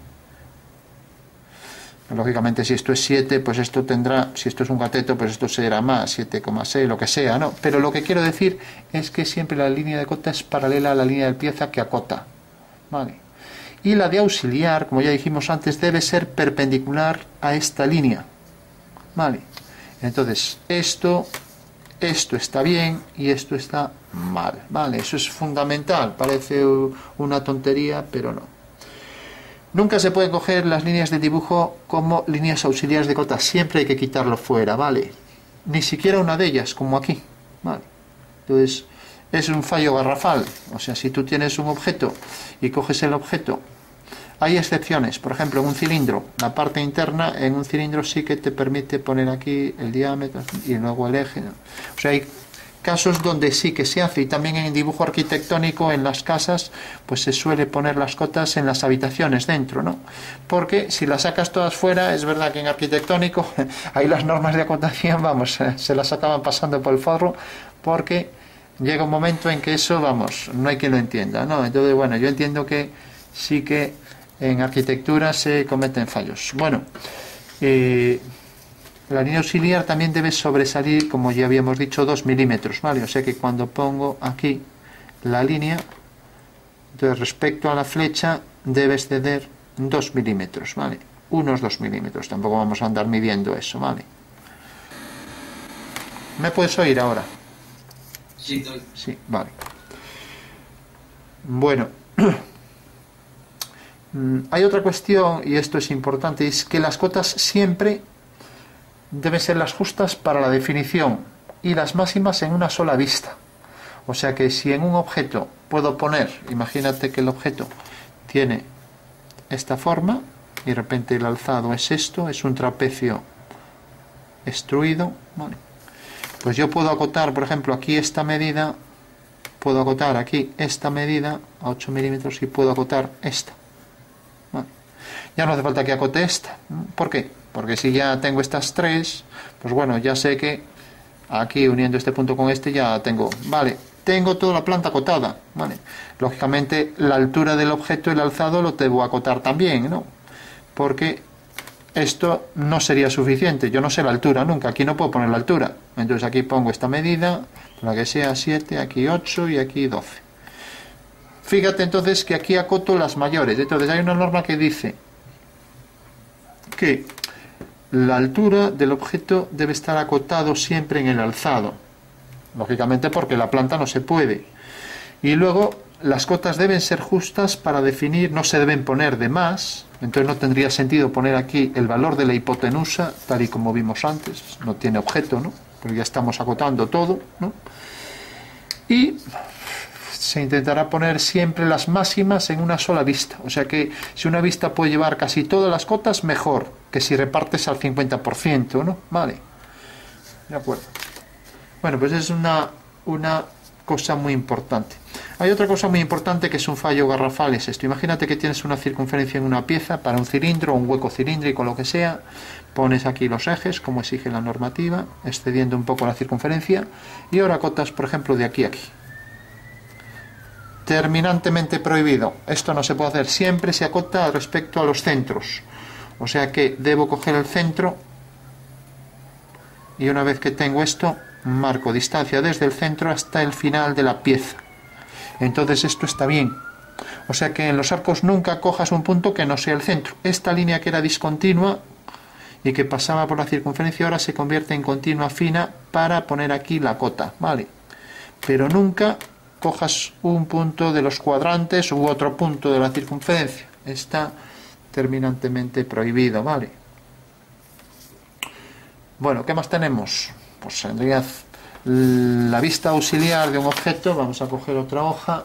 Lógicamente, si esto es 7, pues esto tendrá, si esto es un cateto, pues esto será más, 7,6, lo que sea, ¿no? Pero lo que quiero decir es que siempre la línea de cota es paralela a la línea de pieza que acota, ¿vale? y la de auxiliar, como ya dijimos antes, debe ser perpendicular a esta línea. ¿Vale? Entonces, esto, esto está bien y esto está mal. ¿Vale? Eso es fundamental. Parece una tontería, pero no. Nunca se pueden coger las líneas de dibujo como líneas auxiliares de cota. Siempre hay que quitarlo fuera, ¿vale? Ni siquiera una de ellas, como aquí. ¿Vale? Entonces, es un fallo garrafal. O sea, si tú tienes un objeto y coges el objeto hay excepciones, por ejemplo, en un cilindro, la parte interna en un cilindro sí que te permite poner aquí el diámetro y luego el eje. O sea, hay casos donde sí que se hace y también en dibujo arquitectónico en las casas pues se suele poner las cotas en las habitaciones dentro, ¿no? Porque si las sacas todas fuera, es verdad que en arquitectónico hay las normas de acotación, vamos, se las acaban pasando por el forro porque llega un momento en que eso, vamos, no hay quien lo entienda, ¿no? Entonces, bueno, yo entiendo que sí que en arquitectura se cometen fallos. Bueno, eh, la línea auxiliar también debe sobresalir, como ya habíamos dicho, 2 milímetros, ¿vale? O sea que cuando pongo aquí la línea, entonces respecto a la flecha debe exceder 2 milímetros, ¿vale? Unos 2 milímetros, tampoco vamos a andar midiendo eso, ¿vale? ¿Me puedes oír ahora? Sí, Sí, vale. Bueno. Mm, hay otra cuestión, y esto es importante, es que las cotas siempre deben ser las justas para la definición y las máximas en una sola vista. O sea que si en un objeto puedo poner, imagínate que el objeto tiene esta forma y de repente el alzado es esto, es un trapecio extruido, pues yo puedo acotar, por ejemplo, aquí esta medida, puedo acotar aquí esta medida a 8 milímetros y puedo acotar esta. Ya no hace falta que acote esta. ¿Por qué? Porque si ya tengo estas tres, pues bueno, ya sé que aquí uniendo este punto con este ya tengo, vale, tengo toda la planta acotada, ¿vale? Lógicamente la altura del objeto, el alzado, lo debo acotar también, ¿no? Porque esto no sería suficiente, yo no sé la altura nunca, aquí no puedo poner la altura. Entonces aquí pongo esta medida, la que sea 7, aquí 8 y aquí 12. Fíjate entonces que aquí acoto las mayores. Entonces hay una norma que dice que la altura del objeto debe estar acotado siempre en el alzado lógicamente porque la planta no se puede. Y luego las cotas deben ser justas para definir, no se deben poner de más, entonces no tendría sentido poner aquí el valor de la hipotenusa, tal y como vimos antes, no tiene objeto, ¿no? Porque ya estamos acotando todo, ¿no? Y se intentará poner siempre las máximas en una sola vista. O sea que si una vista puede llevar casi todas las cotas, mejor que si repartes al 50%, ¿no? Vale. De acuerdo. Bueno, pues es una, una cosa muy importante. Hay otra cosa muy importante que es un fallo garrafal, es esto. Imagínate que tienes una circunferencia en una pieza para un cilindro, un hueco cilíndrico, lo que sea. Pones aquí los ejes, como exige la normativa, excediendo un poco la circunferencia. Y ahora cotas, por ejemplo, de aquí a aquí. Terminantemente prohibido. Esto no se puede hacer. Siempre se acota respecto a los centros. O sea que debo coger el centro y una vez que tengo esto, marco distancia desde el centro hasta el final de la pieza. Entonces esto está bien. O sea que en los arcos nunca cojas un punto que no sea el centro. Esta línea que era discontinua y que pasaba por la circunferencia ahora se convierte en continua fina para poner aquí la cota, ¿vale? Pero nunca cojas un punto de los cuadrantes u otro punto de la circunferencia. Está terminantemente prohibido, ¿vale? Bueno, ¿qué más tenemos? pues tendría la vista auxiliar de un objeto, vamos a coger otra hoja.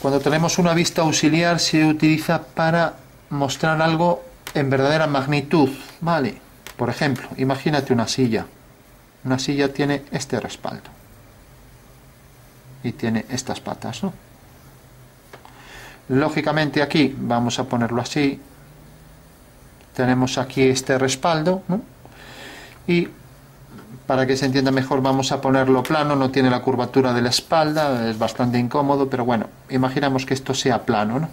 Cuando tenemos una vista auxiliar se utiliza para mostrar algo en verdadera magnitud, ¿vale? Por ejemplo, imagínate una silla. Una silla tiene este respaldo. Y tiene estas patas, ¿no? Lógicamente aquí vamos a ponerlo así, tenemos aquí este respaldo y para que se entienda mejor vamos a ponerlo plano, no tiene la curvatura de la espalda, es bastante incómodo, pero bueno, imaginamos que esto sea plano, ¿no?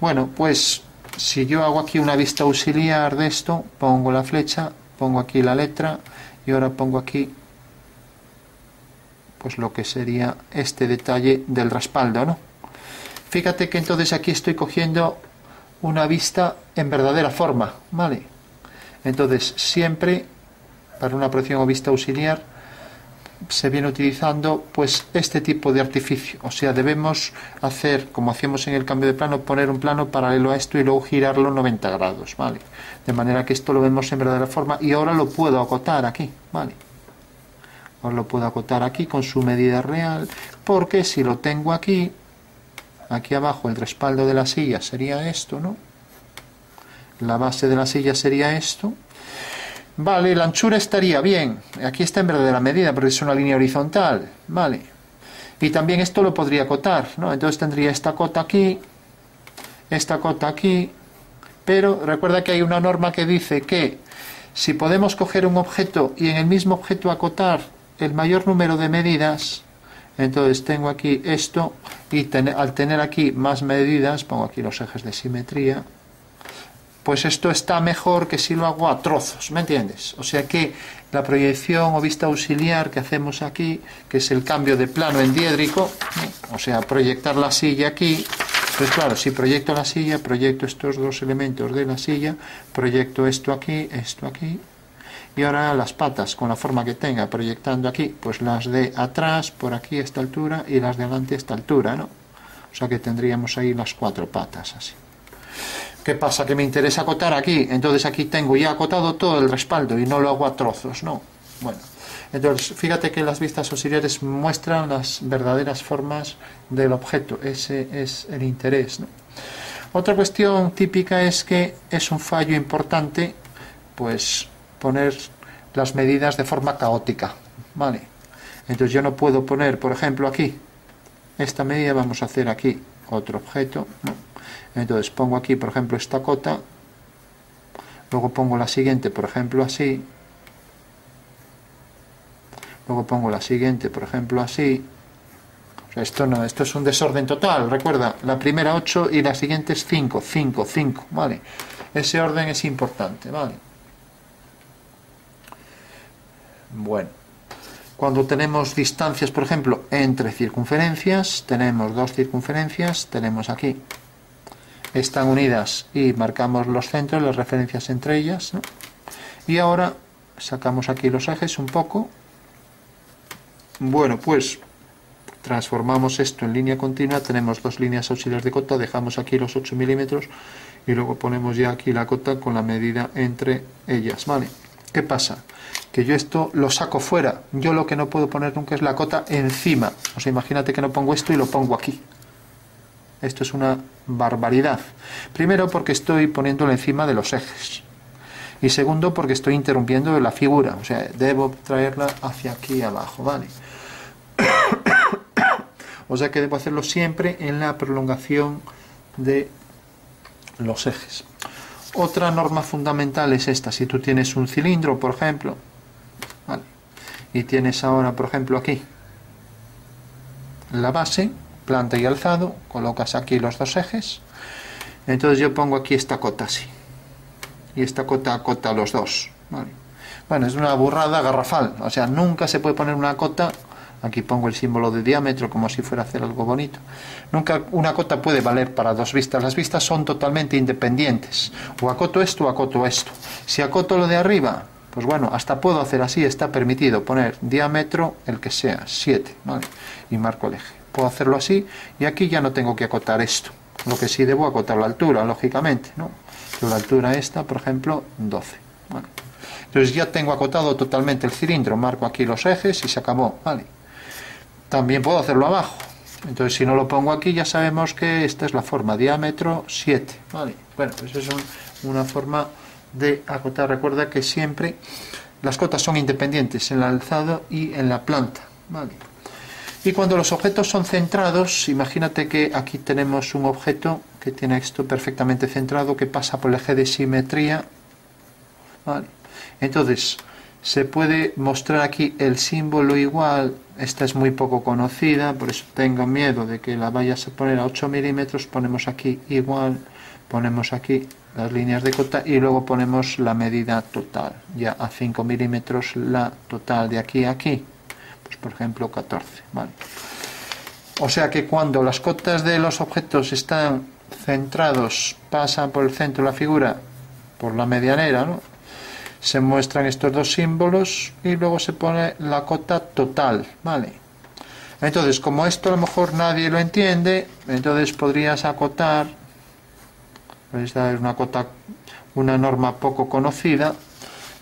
Bueno, pues si yo hago aquí una vista auxiliar de esto, pongo la flecha, pongo aquí la letra y ahora pongo aquí pues lo que sería este detalle del respaldo, ¿no? Fíjate que entonces aquí estoy cogiendo una vista en verdadera forma, ¿vale? Entonces, siempre para una proyección o vista auxiliar se viene utilizando pues este tipo de artificio, o sea, debemos hacer como hacemos en el cambio de plano, poner un plano paralelo a esto y luego girarlo 90 grados, ¿vale? De manera que esto lo vemos en verdadera forma y ahora lo puedo acotar aquí, ¿vale? Ahora lo puedo acotar aquí con su medida real, porque si lo tengo aquí, aquí abajo el respaldo de la silla sería esto, ¿no? La base de la silla sería esto. Vale, la anchura estaría bien. Aquí está en verdadera medida porque es una línea horizontal. Vale. Y también esto lo podría acotar, ¿no? Entonces tendría esta cota aquí, esta cota aquí. Pero recuerda que hay una norma que dice que si podemos coger un objeto y en el mismo objeto acotar el mayor número de medidas, entonces tengo aquí esto y al tener aquí más medidas, pongo aquí los ejes de simetría, pues esto está mejor que si lo hago a trozos, ¿me entiendes? O sea que la proyección o vista auxiliar que hacemos aquí, que es el cambio de plano en diédrico, o sea, proyectar la silla aquí, pues claro, si proyecto la silla, proyecto estos dos elementos de la silla, proyecto esto aquí, esto aquí, y ahora las patas con la forma que tenga proyectando aquí pues las de atrás por aquí a esta altura y las de adelante a esta altura no o sea que tendríamos ahí las cuatro patas así ¿qué pasa? que me interesa acotar aquí entonces aquí tengo ya acotado todo el respaldo y no lo hago a trozos no bueno entonces fíjate que las vistas auxiliares muestran las verdaderas formas del objeto ese es el interés ¿no? otra cuestión típica es que es un fallo importante pues poner las medidas de forma caótica, ¿vale? Entonces yo no puedo poner, por ejemplo, aquí esta medida vamos a hacer aquí otro objeto, ¿no? Entonces pongo aquí, por ejemplo, esta cota, luego pongo la siguiente, por ejemplo, así, luego pongo la siguiente, por ejemplo, así, esto no, esto es un desorden total, recuerda, la primera 8 y la siguiente es 5, 5, 5, ¿vale? Ese orden es importante, ¿vale? Bueno, cuando tenemos distancias, por ejemplo, entre circunferencias, tenemos dos circunferencias, tenemos aquí, están unidas y marcamos los centros, las referencias entre ellas. Y ahora sacamos aquí los ejes un poco. Bueno, pues transformamos esto en línea continua, tenemos dos líneas auxiliares de cota, dejamos aquí los 8 milímetros y luego ponemos ya aquí la cota con la medida entre ellas, ¿vale? ¿Qué pasa? Que yo esto lo saco fuera, yo lo que no puedo poner nunca es la cota encima, o sea, imagínate que no pongo esto y lo pongo aquí. Esto es una barbaridad. Primero porque estoy poniéndolo encima de los ejes. Y segundo porque estoy interrumpiendo la figura, o sea, debo traerla hacia aquí abajo, ¿vale? O sea que debo hacerlo siempre en la prolongación de los ejes. Otra norma fundamental es esta. Si tú tienes un cilindro, por ejemplo, y tienes ahora, por ejemplo, aquí la base, planta y alzado, colocas aquí los dos ejes. Entonces yo pongo aquí esta cota así. Y esta cota acota los dos. Bueno, es una burrada garrafal. O sea, nunca se puede poner una cota Aquí pongo el símbolo de diámetro como si fuera a hacer algo bonito. Nunca una cota puede valer para dos vistas. Las vistas son totalmente independientes. O acoto esto o acoto esto. Si acoto lo de arriba, pues bueno, hasta puedo hacer así, está permitido poner diámetro el que sea, 7, ¿vale? Y marco el eje. Puedo hacerlo así y aquí ya no tengo que acotar esto. Lo que sí debo acotar la altura, lógicamente, ¿no? la altura esta, por ejemplo, 12. Entonces ya tengo acotado totalmente el cilindro, marco aquí los ejes y se acabó, ¿vale? También puedo hacerlo abajo. Entonces, si no lo pongo aquí, ya sabemos que esta es la forma, diámetro 7. ¿vale? Bueno, pues es una forma de acotar. Recuerda que siempre las cotas son independientes en el alzado y en la planta. ¿vale? Y cuando los objetos son centrados, imagínate que aquí tenemos un objeto que tiene esto perfectamente centrado, que pasa por el eje de simetría. ¿vale? Entonces, se puede mostrar aquí el símbolo igual esta es muy poco conocida por eso tengo miedo de que la vayas a poner a 8 milímetros ponemos aquí igual ponemos aquí las líneas de cota y luego ponemos la medida total ya a 5 milímetros la total de aquí a aquí pues por ejemplo 14 ¿vale? o sea que cuando las cotas de los objetos están centrados pasan por el centro de la figura por la medianera ¿no? se muestran estos dos símbolos y luego se pone la cota total, ¿vale? Entonces, como esto a lo mejor nadie lo entiende, entonces podrías acotar, esta es una cota, una norma poco conocida,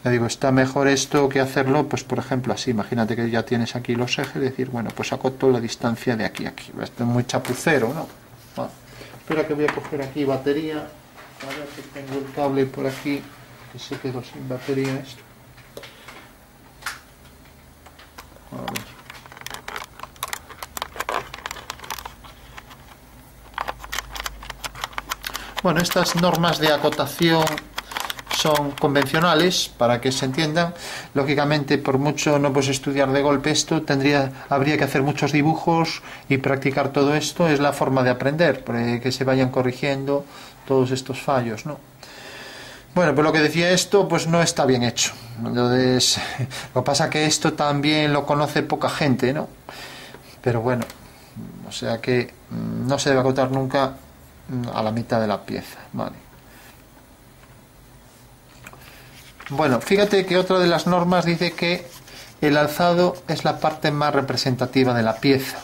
le digo, está mejor esto que hacerlo, pues por ejemplo así, imagínate que ya tienes aquí los ejes, decir, bueno, pues acoto la distancia de aquí a aquí, esto es muy chapucero, ¿no? espera que voy a coger aquí batería, a ver si tengo el cable por aquí que se quedó sin batería esto. Bueno, estas normas de acotación son convencionales para que se entiendan. Lógicamente, por mucho no puedes estudiar de golpe esto, tendría, habría que hacer muchos dibujos y practicar todo esto. Es la forma de aprender, que se vayan corrigiendo todos estos fallos, ¿no? Bueno, pues lo que decía esto, pues no está bien hecho. Entonces, lo que pasa que esto también lo conoce poca gente, ¿no? Pero bueno, o sea que mm, no se debe acotar nunca mm, a la mitad de la pieza, ¿vale? Bueno, fíjate que otra de las normas dice que el alzado es la parte más representativa de la pieza.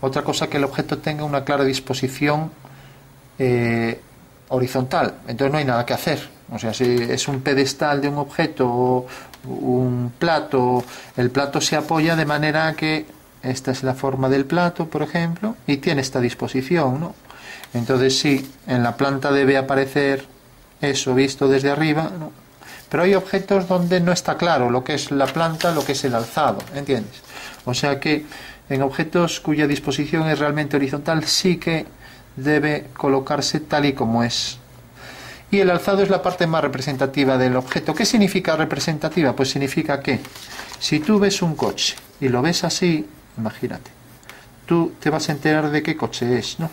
Otra cosa que el objeto tenga una clara disposición eh, horizontal, entonces no hay nada que hacer. O sea, si es un pedestal de un objeto o un plato, el plato se apoya de manera que esta es la forma del plato, por ejemplo, y tiene esta disposición, ¿no? Entonces sí, en la planta debe aparecer eso visto desde arriba. Pero hay objetos donde no está claro lo que es la planta, lo que es el alzado, ¿entiendes? O sea que En objetos cuya disposición es realmente horizontal sí que debe colocarse tal y como es. Y el alzado es la parte más representativa del objeto. ¿Qué significa representativa? Pues significa que si tú ves un coche y lo ves así, imagínate, tú te vas a enterar de qué coche es, ¿no?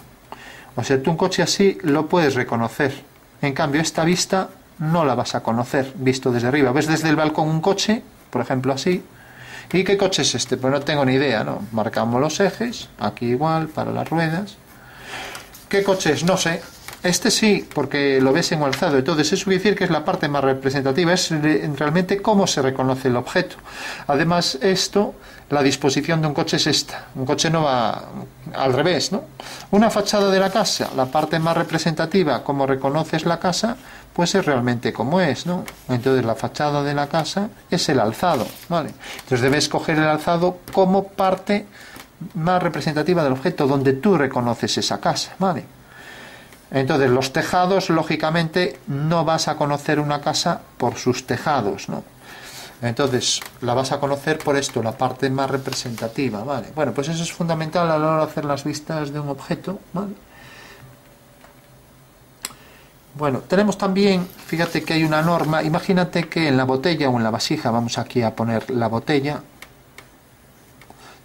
O sea, tú un coche así lo puedes reconocer. En cambio, esta vista no la vas a conocer visto desde arriba. Ves desde el balcón un coche, por ejemplo así, ¿y qué coche es este? Pues no tengo ni idea, ¿no? Marcamos los ejes, aquí igual, para las ruedas. ¿Qué coche es? No sé. Este sí, porque lo ves en alzado. Entonces, eso quiere decir que es la parte más representativa, es realmente cómo se reconoce el objeto. Además, esto, la disposición de un coche es esta. Un coche no va al revés, ¿no? Una fachada de la casa, la parte más representativa, cómo reconoces la casa, pues es realmente como es, ¿no? Entonces, la fachada de la casa es el alzado, ¿vale? Entonces, debes coger el alzado como parte más representativa del objeto, donde tú reconoces esa casa, ¿vale? Entonces, los tejados, lógicamente, no vas a conocer una casa por sus tejados, ¿no? Entonces, la vas a conocer por esto, la parte más representativa, ¿vale? Bueno, pues eso es fundamental a la hora de hacer las vistas de un objeto, ¿vale? Bueno, tenemos también, fíjate que hay una norma, imagínate que en la botella o en la vasija, vamos aquí a poner la botella,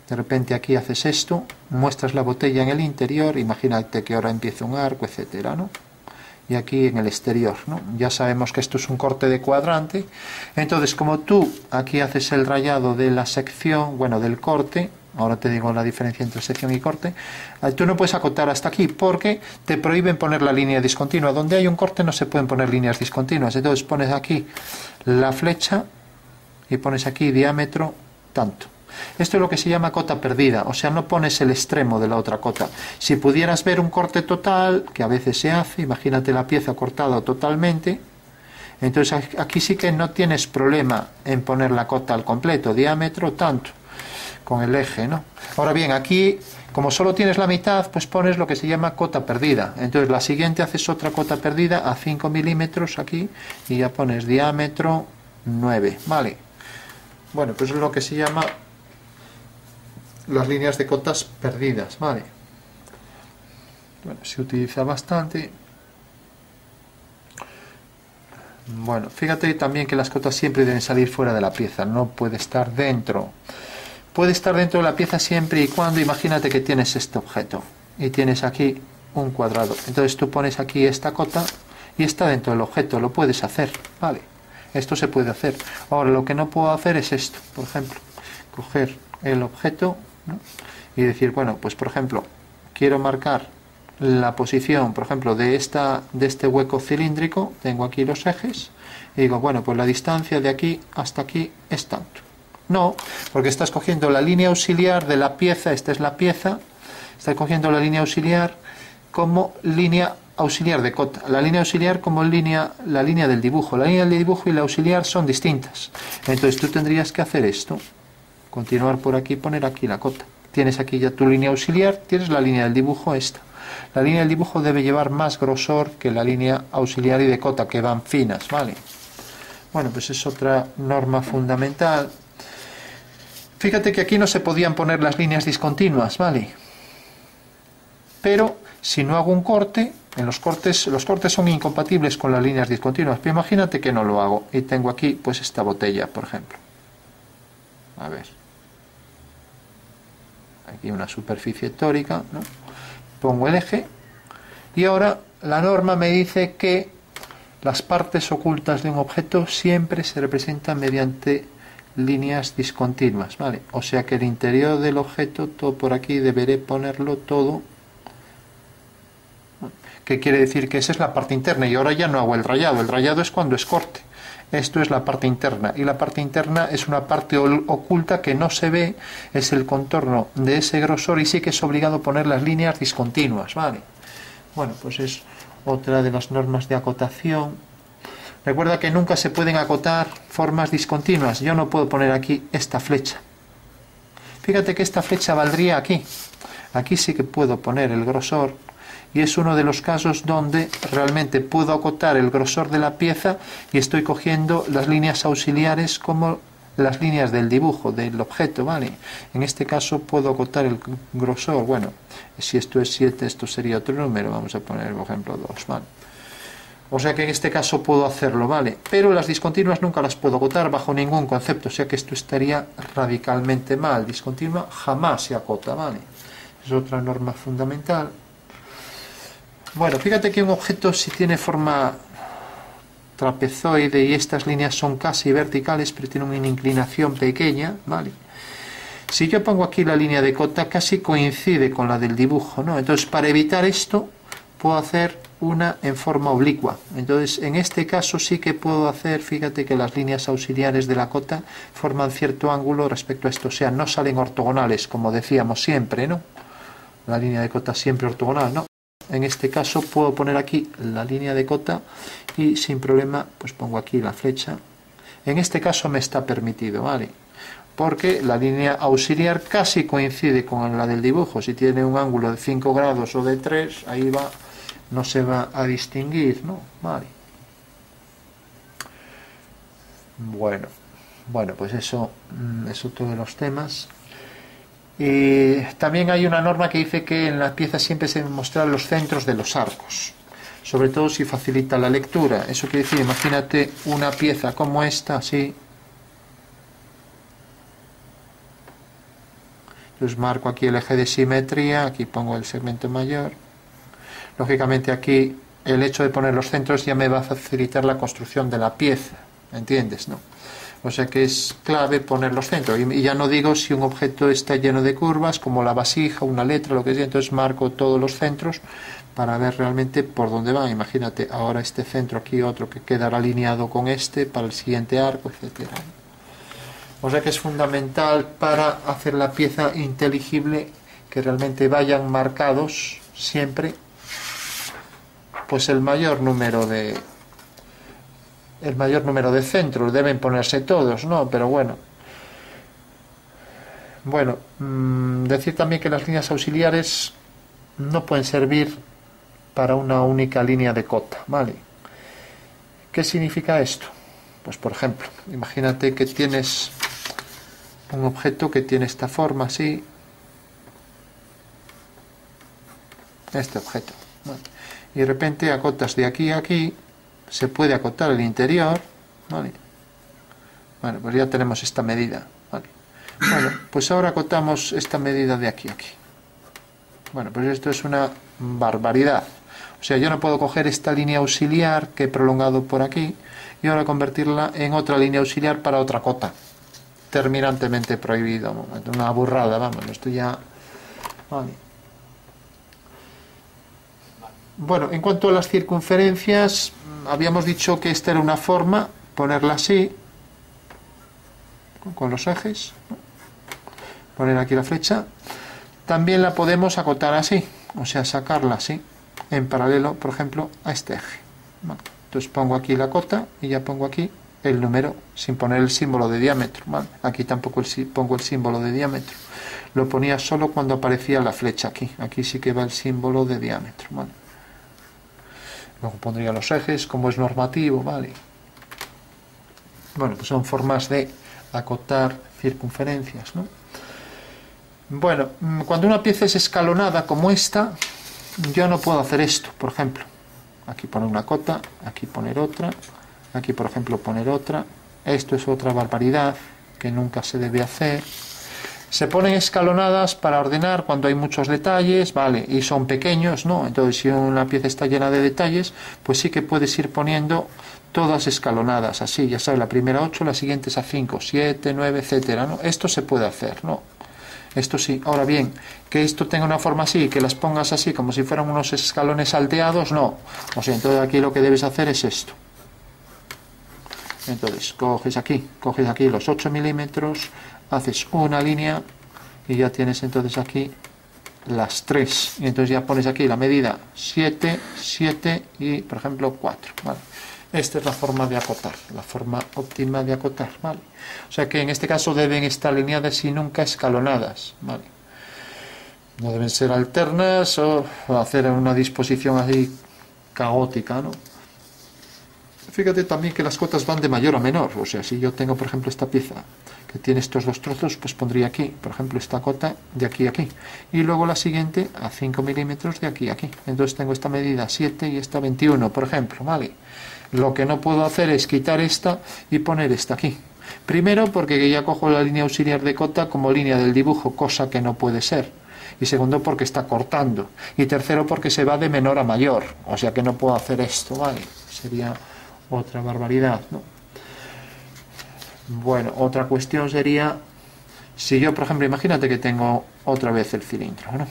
de repente aquí haces esto, muestras la botella en el interior, imagínate que ahora empieza un arco, etcétera, ¿no? Y aquí en el exterior, ¿no? Ya sabemos que esto es un corte de cuadrante. Entonces, como tú aquí haces el rayado de la sección, bueno, del corte, ahora te digo la diferencia entre sección y corte, tú no puedes acotar hasta aquí porque te prohíben poner la línea discontinua. Donde hay un corte no se pueden poner líneas discontinuas. Entonces pones aquí la flecha y pones aquí diámetro tanto. Esto es lo que se llama cota perdida, o sea, no pones el extremo de la otra cota. Si pudieras ver un corte total, que a veces se hace, imagínate la pieza cortada totalmente, entonces aquí sí que no tienes problema en poner la cota al completo, diámetro tanto, con el eje, ¿no? Ahora bien, aquí, como solo tienes la mitad, pues pones lo que se llama cota perdida. Entonces la siguiente haces otra cota perdida a 5 milímetros aquí y ya pones diámetro 9, ¿vale? Bueno, pues es lo que se llama las líneas de cotas perdidas, ¿vale? Bueno, se utiliza bastante. Bueno, fíjate también que las cotas siempre deben salir fuera de la pieza, no puede estar dentro. Puede estar dentro de la pieza siempre y cuando, imagínate que tienes este objeto y tienes aquí un cuadrado. Entonces tú pones aquí esta cota y está dentro del objeto, lo puedes hacer, ¿vale? Esto se puede hacer. Ahora, lo que no puedo hacer es esto, por ejemplo, coger el objeto y decir, bueno, pues por ejemplo, quiero marcar la posición, por ejemplo, de, esta, de este hueco cilíndrico, tengo aquí los ejes, y digo, bueno, pues la distancia de aquí hasta aquí es tanto. No, porque estás cogiendo la línea auxiliar de la pieza, esta es la pieza, estás cogiendo la línea auxiliar como línea auxiliar de cota, la línea auxiliar como línea, la línea del dibujo. La línea del dibujo y la auxiliar son distintas. Entonces tú tendrías que hacer esto continuar por aquí y poner aquí la cota. Tienes aquí ya tu línea auxiliar, tienes la línea del dibujo esta. La línea del dibujo debe llevar más grosor que la línea auxiliar y de cota, que van finas, ¿vale? Bueno, pues es otra norma fundamental. Fíjate que aquí no se podían poner las líneas discontinuas, ¿vale? Pero si no hago un corte, en los cortes, los cortes son incompatibles con las líneas discontinuas. Pero imagínate que no lo hago y tengo aquí pues esta botella, por ejemplo. A ver aquí una superficie tórica, pongo el eje y ahora la norma me dice que las partes ocultas de un objeto siempre se representan mediante líneas discontinuas, ¿vale? O sea que el interior del objeto, todo por aquí, deberé ponerlo todo. ¿Qué quiere decir? Que esa es la parte interna y ahora ya no hago el rayado. El rayado es cuando es corte. Esto es la parte interna y la parte interna es una parte oculta que no se ve, es el contorno de ese grosor y sí que es obligado poner las líneas discontinuas, ¿vale? Bueno, pues es otra de las normas de acotación. Recuerda que nunca se pueden acotar formas discontinuas. Yo no puedo poner aquí esta flecha. Fíjate que esta flecha valdría aquí. Aquí sí que puedo poner el grosor y es uno de los casos donde realmente puedo acotar el grosor de la pieza y estoy cogiendo las líneas auxiliares como las líneas del dibujo del objeto, ¿vale? En este caso puedo acotar el grosor, bueno, si esto es 7, esto sería otro número, vamos a poner, por ejemplo, 2, ¿vale? O sea que en este caso puedo hacerlo, ¿vale? Pero las discontinuas nunca las puedo acotar bajo ningún concepto, o sea que esto estaría radicalmente mal. Discontinua jamás se acota, ¿vale? Es otra norma fundamental. Bueno, fíjate que un objeto si tiene forma trapezoide y estas líneas son casi verticales, pero tienen una inclinación pequeña, ¿vale? Si yo pongo aquí la línea de cota, casi coincide con la del dibujo, ¿no? Entonces, para evitar esto, puedo hacer una en forma oblicua. Entonces, en este caso sí que puedo hacer, fíjate que las líneas auxiliares de la cota forman cierto ángulo respecto a esto, o sea, no salen ortogonales, como decíamos siempre, ¿no? La línea de cota siempre ortogonal, ¿no? En este caso puedo poner aquí la línea de cota y sin problema pues pongo aquí la flecha. En este caso me está permitido, ¿vale? Porque la línea auxiliar casi coincide con la del dibujo. Si tiene un ángulo de 5 grados o de 3, ahí va no se va a distinguir, ¿no? Vale. Bueno, bueno, pues eso, mm, eso todos los temas. Y también hay una norma que dice que en las piezas siempre se deben mostrar los centros de los arcos, sobre todo si facilita la lectura. Eso quiere decir, imagínate una pieza como esta, así. Entonces marco aquí el eje de simetría, aquí pongo el segmento mayor. Lógicamente aquí el hecho de poner los centros ya me va a facilitar la construcción de la pieza, ¿entiendes? No? O sea que es clave poner los centros. Y ya no digo si un objeto está lleno de curvas, como la vasija, una letra, lo que sea, entonces marco todos los centros para ver realmente por dónde van. Imagínate ahora este centro aquí, otro que quedará alineado con este para el siguiente arco, etcétera. O sea que es fundamental para hacer la pieza inteligible que realmente vayan marcados siempre pues el mayor número de el mayor número de centros deben ponerse todos, ¿no? Pero bueno. Bueno, mm, decir también que las líneas auxiliares no pueden servir para una única línea de cota, ¿vale? ¿Qué significa esto? Pues por ejemplo, imagínate que tienes un objeto que tiene esta forma así, este objeto. Y de repente acotas de aquí a aquí, se puede acotar el interior, ¿vale? Bueno, pues ya tenemos esta medida, ¿vale? Bueno, pues ahora acotamos esta medida de aquí a aquí. Bueno, pues esto es una barbaridad. O sea, yo no puedo coger esta línea auxiliar que he prolongado por aquí y ahora convertirla en otra línea auxiliar para otra cota. Terminantemente prohibido. Una burrada, vamos, esto ya... Vale. Bueno, en cuanto a las circunferencias, habíamos dicho que esta era una forma, ponerla así, con los ejes, poner aquí la flecha. También la podemos acotar así, o sea, sacarla así, en paralelo, por ejemplo, a este eje. Entonces pongo aquí la cota y ya pongo aquí el número sin poner el símbolo de diámetro. Aquí tampoco pongo el símbolo de diámetro. Lo ponía solo cuando aparecía la flecha aquí. Aquí sí que va el símbolo de diámetro. Luego pondría los ejes, como es normativo, ¿vale? Bueno, pues son formas de acotar circunferencias, ¿no? Bueno, mm, cuando una pieza es escalonada como esta, yo no puedo hacer esto, por ejemplo. Aquí poner una cota, aquí poner otra, aquí por ejemplo poner otra. Esto es otra barbaridad que nunca se debe hacer. Se ponen escalonadas para ordenar cuando hay muchos detalles, ¿vale? Y son pequeños, ¿no? Entonces, si una pieza está llena de detalles, pues sí que puedes ir poniendo todas escalonadas, así, ya sabes, la primera 8, la siguiente es a 5, 7, 9, etcétera, ¿no? Esto se puede hacer, ¿no? Esto sí. Ahora bien, que esto tenga una forma así, que las pongas así, como si fueran unos escalones salteados, no. O sea, entonces aquí lo que debes hacer es esto. Entonces, coges aquí, coges aquí los 8 milímetros, haces una línea y ya tienes entonces aquí las tres y entonces ya pones aquí la medida 7, 7 y por ejemplo 4 ¿vale? esta es la forma de acotar la forma óptima de acotar ¿vale? o sea que en este caso deben estar alineadas y nunca escalonadas ¿vale? no deben ser alternas o hacer una disposición así caótica ¿no? fíjate también que las cotas van de mayor a menor o sea si yo tengo por ejemplo esta pieza que tiene estos dos trozos, pues pondría aquí, por ejemplo, esta cota de aquí a aquí. Y luego la siguiente a 5 milímetros de aquí a aquí. Entonces tengo esta medida 7 y esta 21, por ejemplo, ¿vale? Lo que no puedo hacer es quitar esta y poner esta aquí. Primero porque ya cojo la línea auxiliar de cota como línea del dibujo, cosa que no puede ser. Y segundo porque está cortando. Y tercero porque se va de menor a mayor. O sea que no puedo hacer esto, ¿vale? Sería otra barbaridad, ¿no? Bueno, otra cuestión sería, si yo, por ejemplo, imagínate que tengo otra vez el cilindro, ¿no?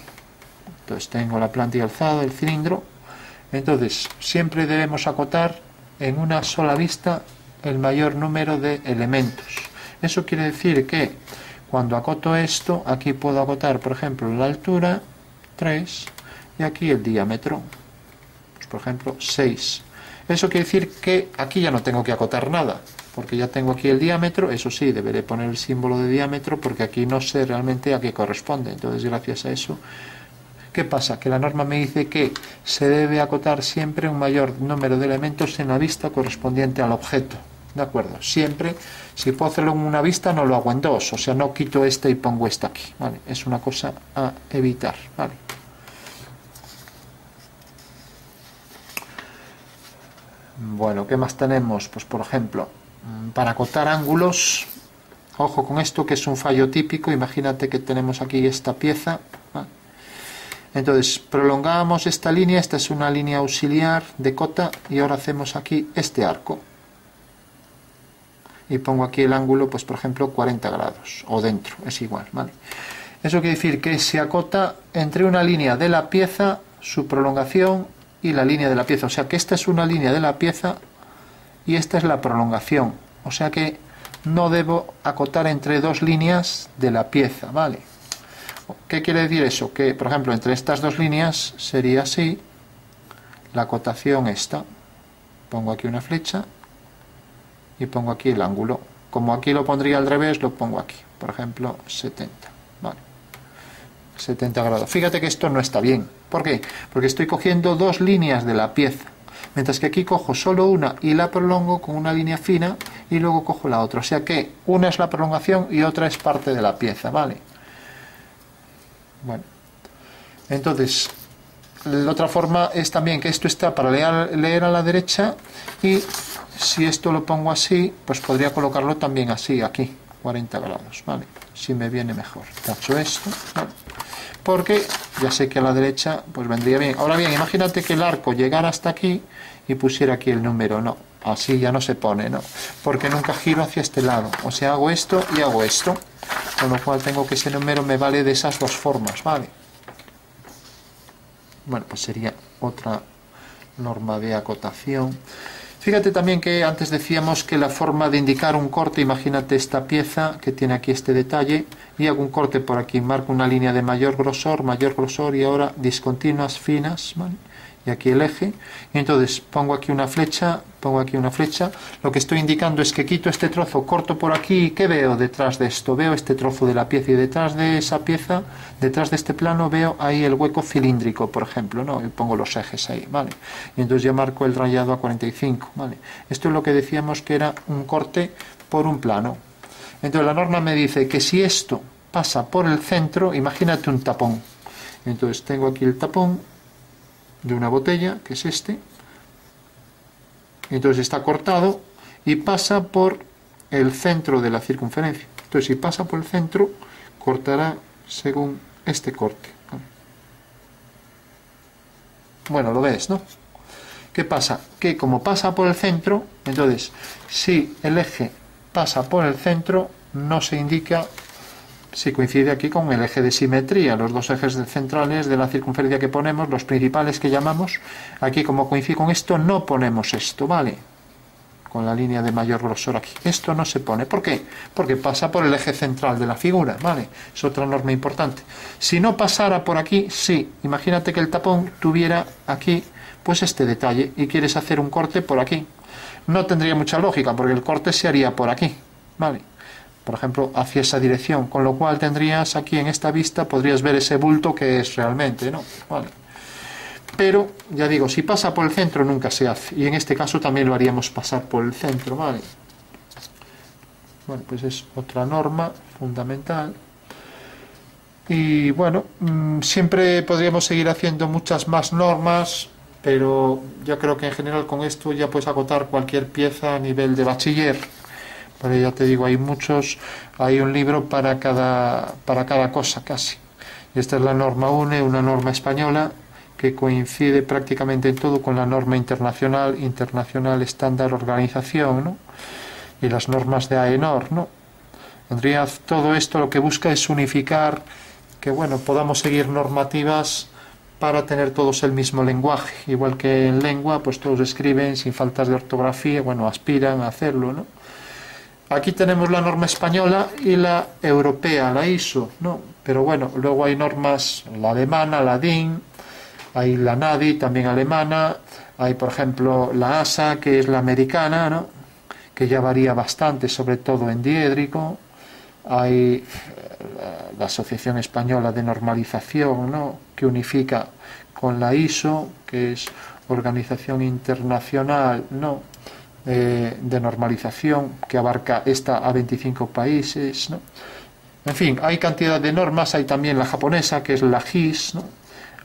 Entonces tengo la planta y alzado del cilindro, entonces siempre debemos acotar en una sola vista el mayor número de elementos. Eso quiere decir que cuando acoto esto, aquí puedo acotar, por ejemplo, la altura, 3, y aquí el diámetro, pues, por ejemplo, 6. Eso quiere decir que aquí ya no tengo que acotar nada, porque ya tengo aquí el diámetro, eso sí, deberé poner el símbolo de diámetro porque aquí no sé realmente a qué corresponde. Entonces, gracias a eso, ¿qué pasa? Que la norma me dice que se debe acotar siempre un mayor número de elementos en la vista correspondiente al objeto. ¿De acuerdo? Siempre, si puedo hacerlo en una vista, no lo hago en dos. O sea, no quito este y pongo esta aquí. Es una cosa a evitar. ¿vale? Bueno, ¿qué más tenemos? Pues, por ejemplo, para acotar ángulos, ojo con esto que es un fallo típico, imagínate que tenemos aquí esta pieza, entonces prolongamos esta línea, esta es una línea auxiliar de cota y ahora hacemos aquí este arco. Y pongo aquí el ángulo, pues por ejemplo 40 grados o dentro, es igual, ¿vale? Eso quiere decir que se acota entre una línea de la pieza, su prolongación y la línea de la pieza, o sea que esta es una línea de la pieza y esta es la prolongación. O sea que no debo acotar entre dos líneas de la pieza, ¿vale? ¿Qué quiere decir eso? Que, por ejemplo, entre estas dos líneas sería así, la acotación esta. Pongo aquí una flecha y pongo aquí el ángulo. Como aquí lo pondría al revés, lo pongo aquí. Por ejemplo, 70. Vale. 70 grados. Fíjate que esto no está bien. ¿Por qué? Porque estoy cogiendo dos líneas de la pieza mientras que aquí cojo solo una y la prolongo con una línea fina y luego cojo la otra. O sea que una es la prolongación y otra es parte de la pieza, ¿vale? Bueno, entonces, la otra forma es también que esto está para leer, a la derecha y si esto lo pongo así, pues podría colocarlo también así, aquí, 40 grados, ¿vale? Si me viene mejor. Tacho esto, porque ya sé que a la derecha pues vendría bien. Ahora bien, imagínate que el arco llegara hasta aquí y pusiera aquí el número, no, así ya no se pone, ¿no? Porque nunca giro hacia este lado, o sea, hago esto y hago esto, con lo cual tengo que ese número me vale de esas dos formas, ¿vale? Bueno, pues sería otra norma de acotación. Fíjate también que antes decíamos que la forma de indicar un corte, imagínate esta pieza que tiene aquí este detalle y hago un corte por aquí, marco una línea de mayor grosor, mayor grosor y ahora discontinuas finas, ¿vale? Y aquí el eje y entonces pongo aquí una flecha pongo aquí una flecha lo que estoy indicando es que quito este trozo corto por aquí ¿qué veo detrás de esto? veo este trozo de la pieza y detrás de esa pieza detrás de este plano veo ahí el hueco cilíndrico por ejemplo ¿no? y pongo los ejes ahí ¿vale? y entonces ya marco el rayado a 45 ¿vale? esto es lo que decíamos que era un corte por un plano entonces la norma me dice que si esto pasa por el centro imagínate un tapón entonces tengo aquí el tapón de una botella, que es este. Entonces está cortado y pasa por el centro de la circunferencia. Entonces si pasa por el centro, cortará según este corte. Bueno, lo ves, ¿no? ¿Qué pasa? Que como pasa por el centro, entonces si el eje pasa por el centro, no se indica si coincide aquí con el eje de simetría, los dos ejes centrales de la circunferencia que ponemos, los principales que llamamos, aquí como coincide con esto, no ponemos esto, ¿vale? Con la línea de mayor grosor aquí. Esto no se pone. ¿Por qué? Porque pasa por el eje central de la figura, ¿vale? Es otra norma importante. Si no pasara por aquí, sí. Imagínate que el tapón tuviera aquí, pues este detalle, y quieres hacer un corte por aquí. No tendría mucha lógica, porque el corte se haría por aquí, ¿vale? Por ejemplo, hacia esa dirección, con lo cual tendrías aquí en esta vista, podrías ver ese bulto que es realmente, ¿no? Vale. Pero, ya digo, si pasa por el centro nunca se hace, y en este caso también lo haríamos pasar por el centro, ¿vale? Bueno, pues es otra norma fundamental. Y bueno, mm, siempre podríamos seguir haciendo muchas más normas, pero yo creo que en general con esto ya puedes agotar cualquier pieza a nivel de bachiller. Pero ya te digo, hay muchos, hay un libro para cada, para cada cosa casi. Esta es la norma UNE, una norma española que coincide prácticamente en todo con la norma internacional, internacional estándar organización, ¿no? y las normas de AENOR, ¿no? Realidad todo esto lo que busca es unificar que bueno, podamos seguir normativas para tener todos el mismo lenguaje, igual que en lengua, pues todos escriben sin faltas de ortografía, bueno, aspiran a hacerlo, ¿no? Aquí tenemos la norma española y la europea, la ISO, ¿no? Pero bueno, luego hay normas, la alemana, la DIN, hay la NADI, también alemana, hay por ejemplo la ASA, que es la americana, ¿no? que ya varía bastante, sobre todo en diédrico, hay eh, la, Asociación Española de Normalización, ¿no? que unifica con la ISO, que es Organización Internacional ¿no? Eh, de Normalización, que abarca esta a 25 países. ¿no? En fin, hay cantidad de normas, hay también la japonesa, que es la GIS, ¿no?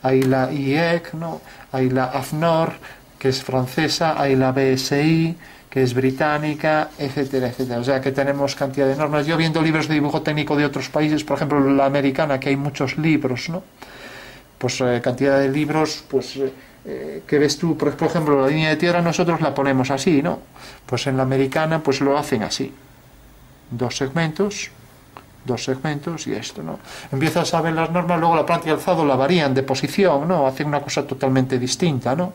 hay la IEC, ¿no? hay la AFNOR, que es francesa, hay la BSI, que es británica, etcétera, etcétera. O sea que tenemos cantidad de normas. Yo viendo libros de dibujo técnico de otros países, por ejemplo la americana, que hay muchos libros, ¿no? Pues eh, cantidad de libros, pues eh, eh, que ves tú, por ejemplo, la línea de tierra nosotros la ponemos así, ¿no? Pues en la americana pues lo hacen así. Dos segmentos, dos segmentos y esto, ¿no? Empiezas a ver las normas, luego la planta y alzado la varían de posición, ¿no? Hacen una cosa totalmente distinta, ¿no?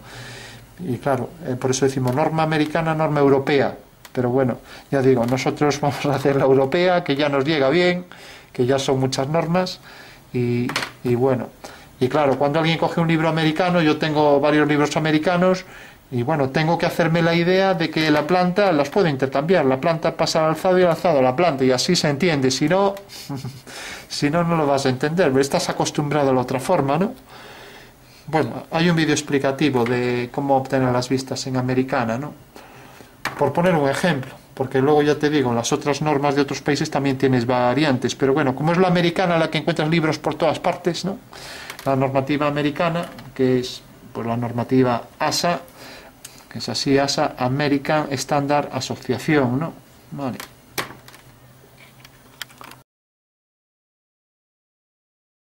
Y claro, eh, por eso decimos norma americana, norma europea. Pero bueno, ya digo, nosotros vamos a hacer la europea, que ya nos llega bien, que ya son muchas normas y, y bueno. Y claro, cuando alguien coge un libro americano, yo tengo varios libros americanos, y bueno, tengo que hacerme la idea de que la planta las puedo intercambiar. La planta pasa al alzado y al alzado a la planta. Y así se entiende. Si no, si no, no lo vas a entender. Estás acostumbrado a la otra forma, ¿no? Bueno, hay un vídeo explicativo de cómo obtener las vistas en americana, ¿no? Por poner un ejemplo. Porque luego ya te digo, las otras normas de otros países también tienes variantes. Pero bueno, como es la americana la que encuentras libros por todas partes, ¿no? La normativa americana, que es pues la normativa ASA, que es así, ASA, American Standard Association, ¿no? Vale.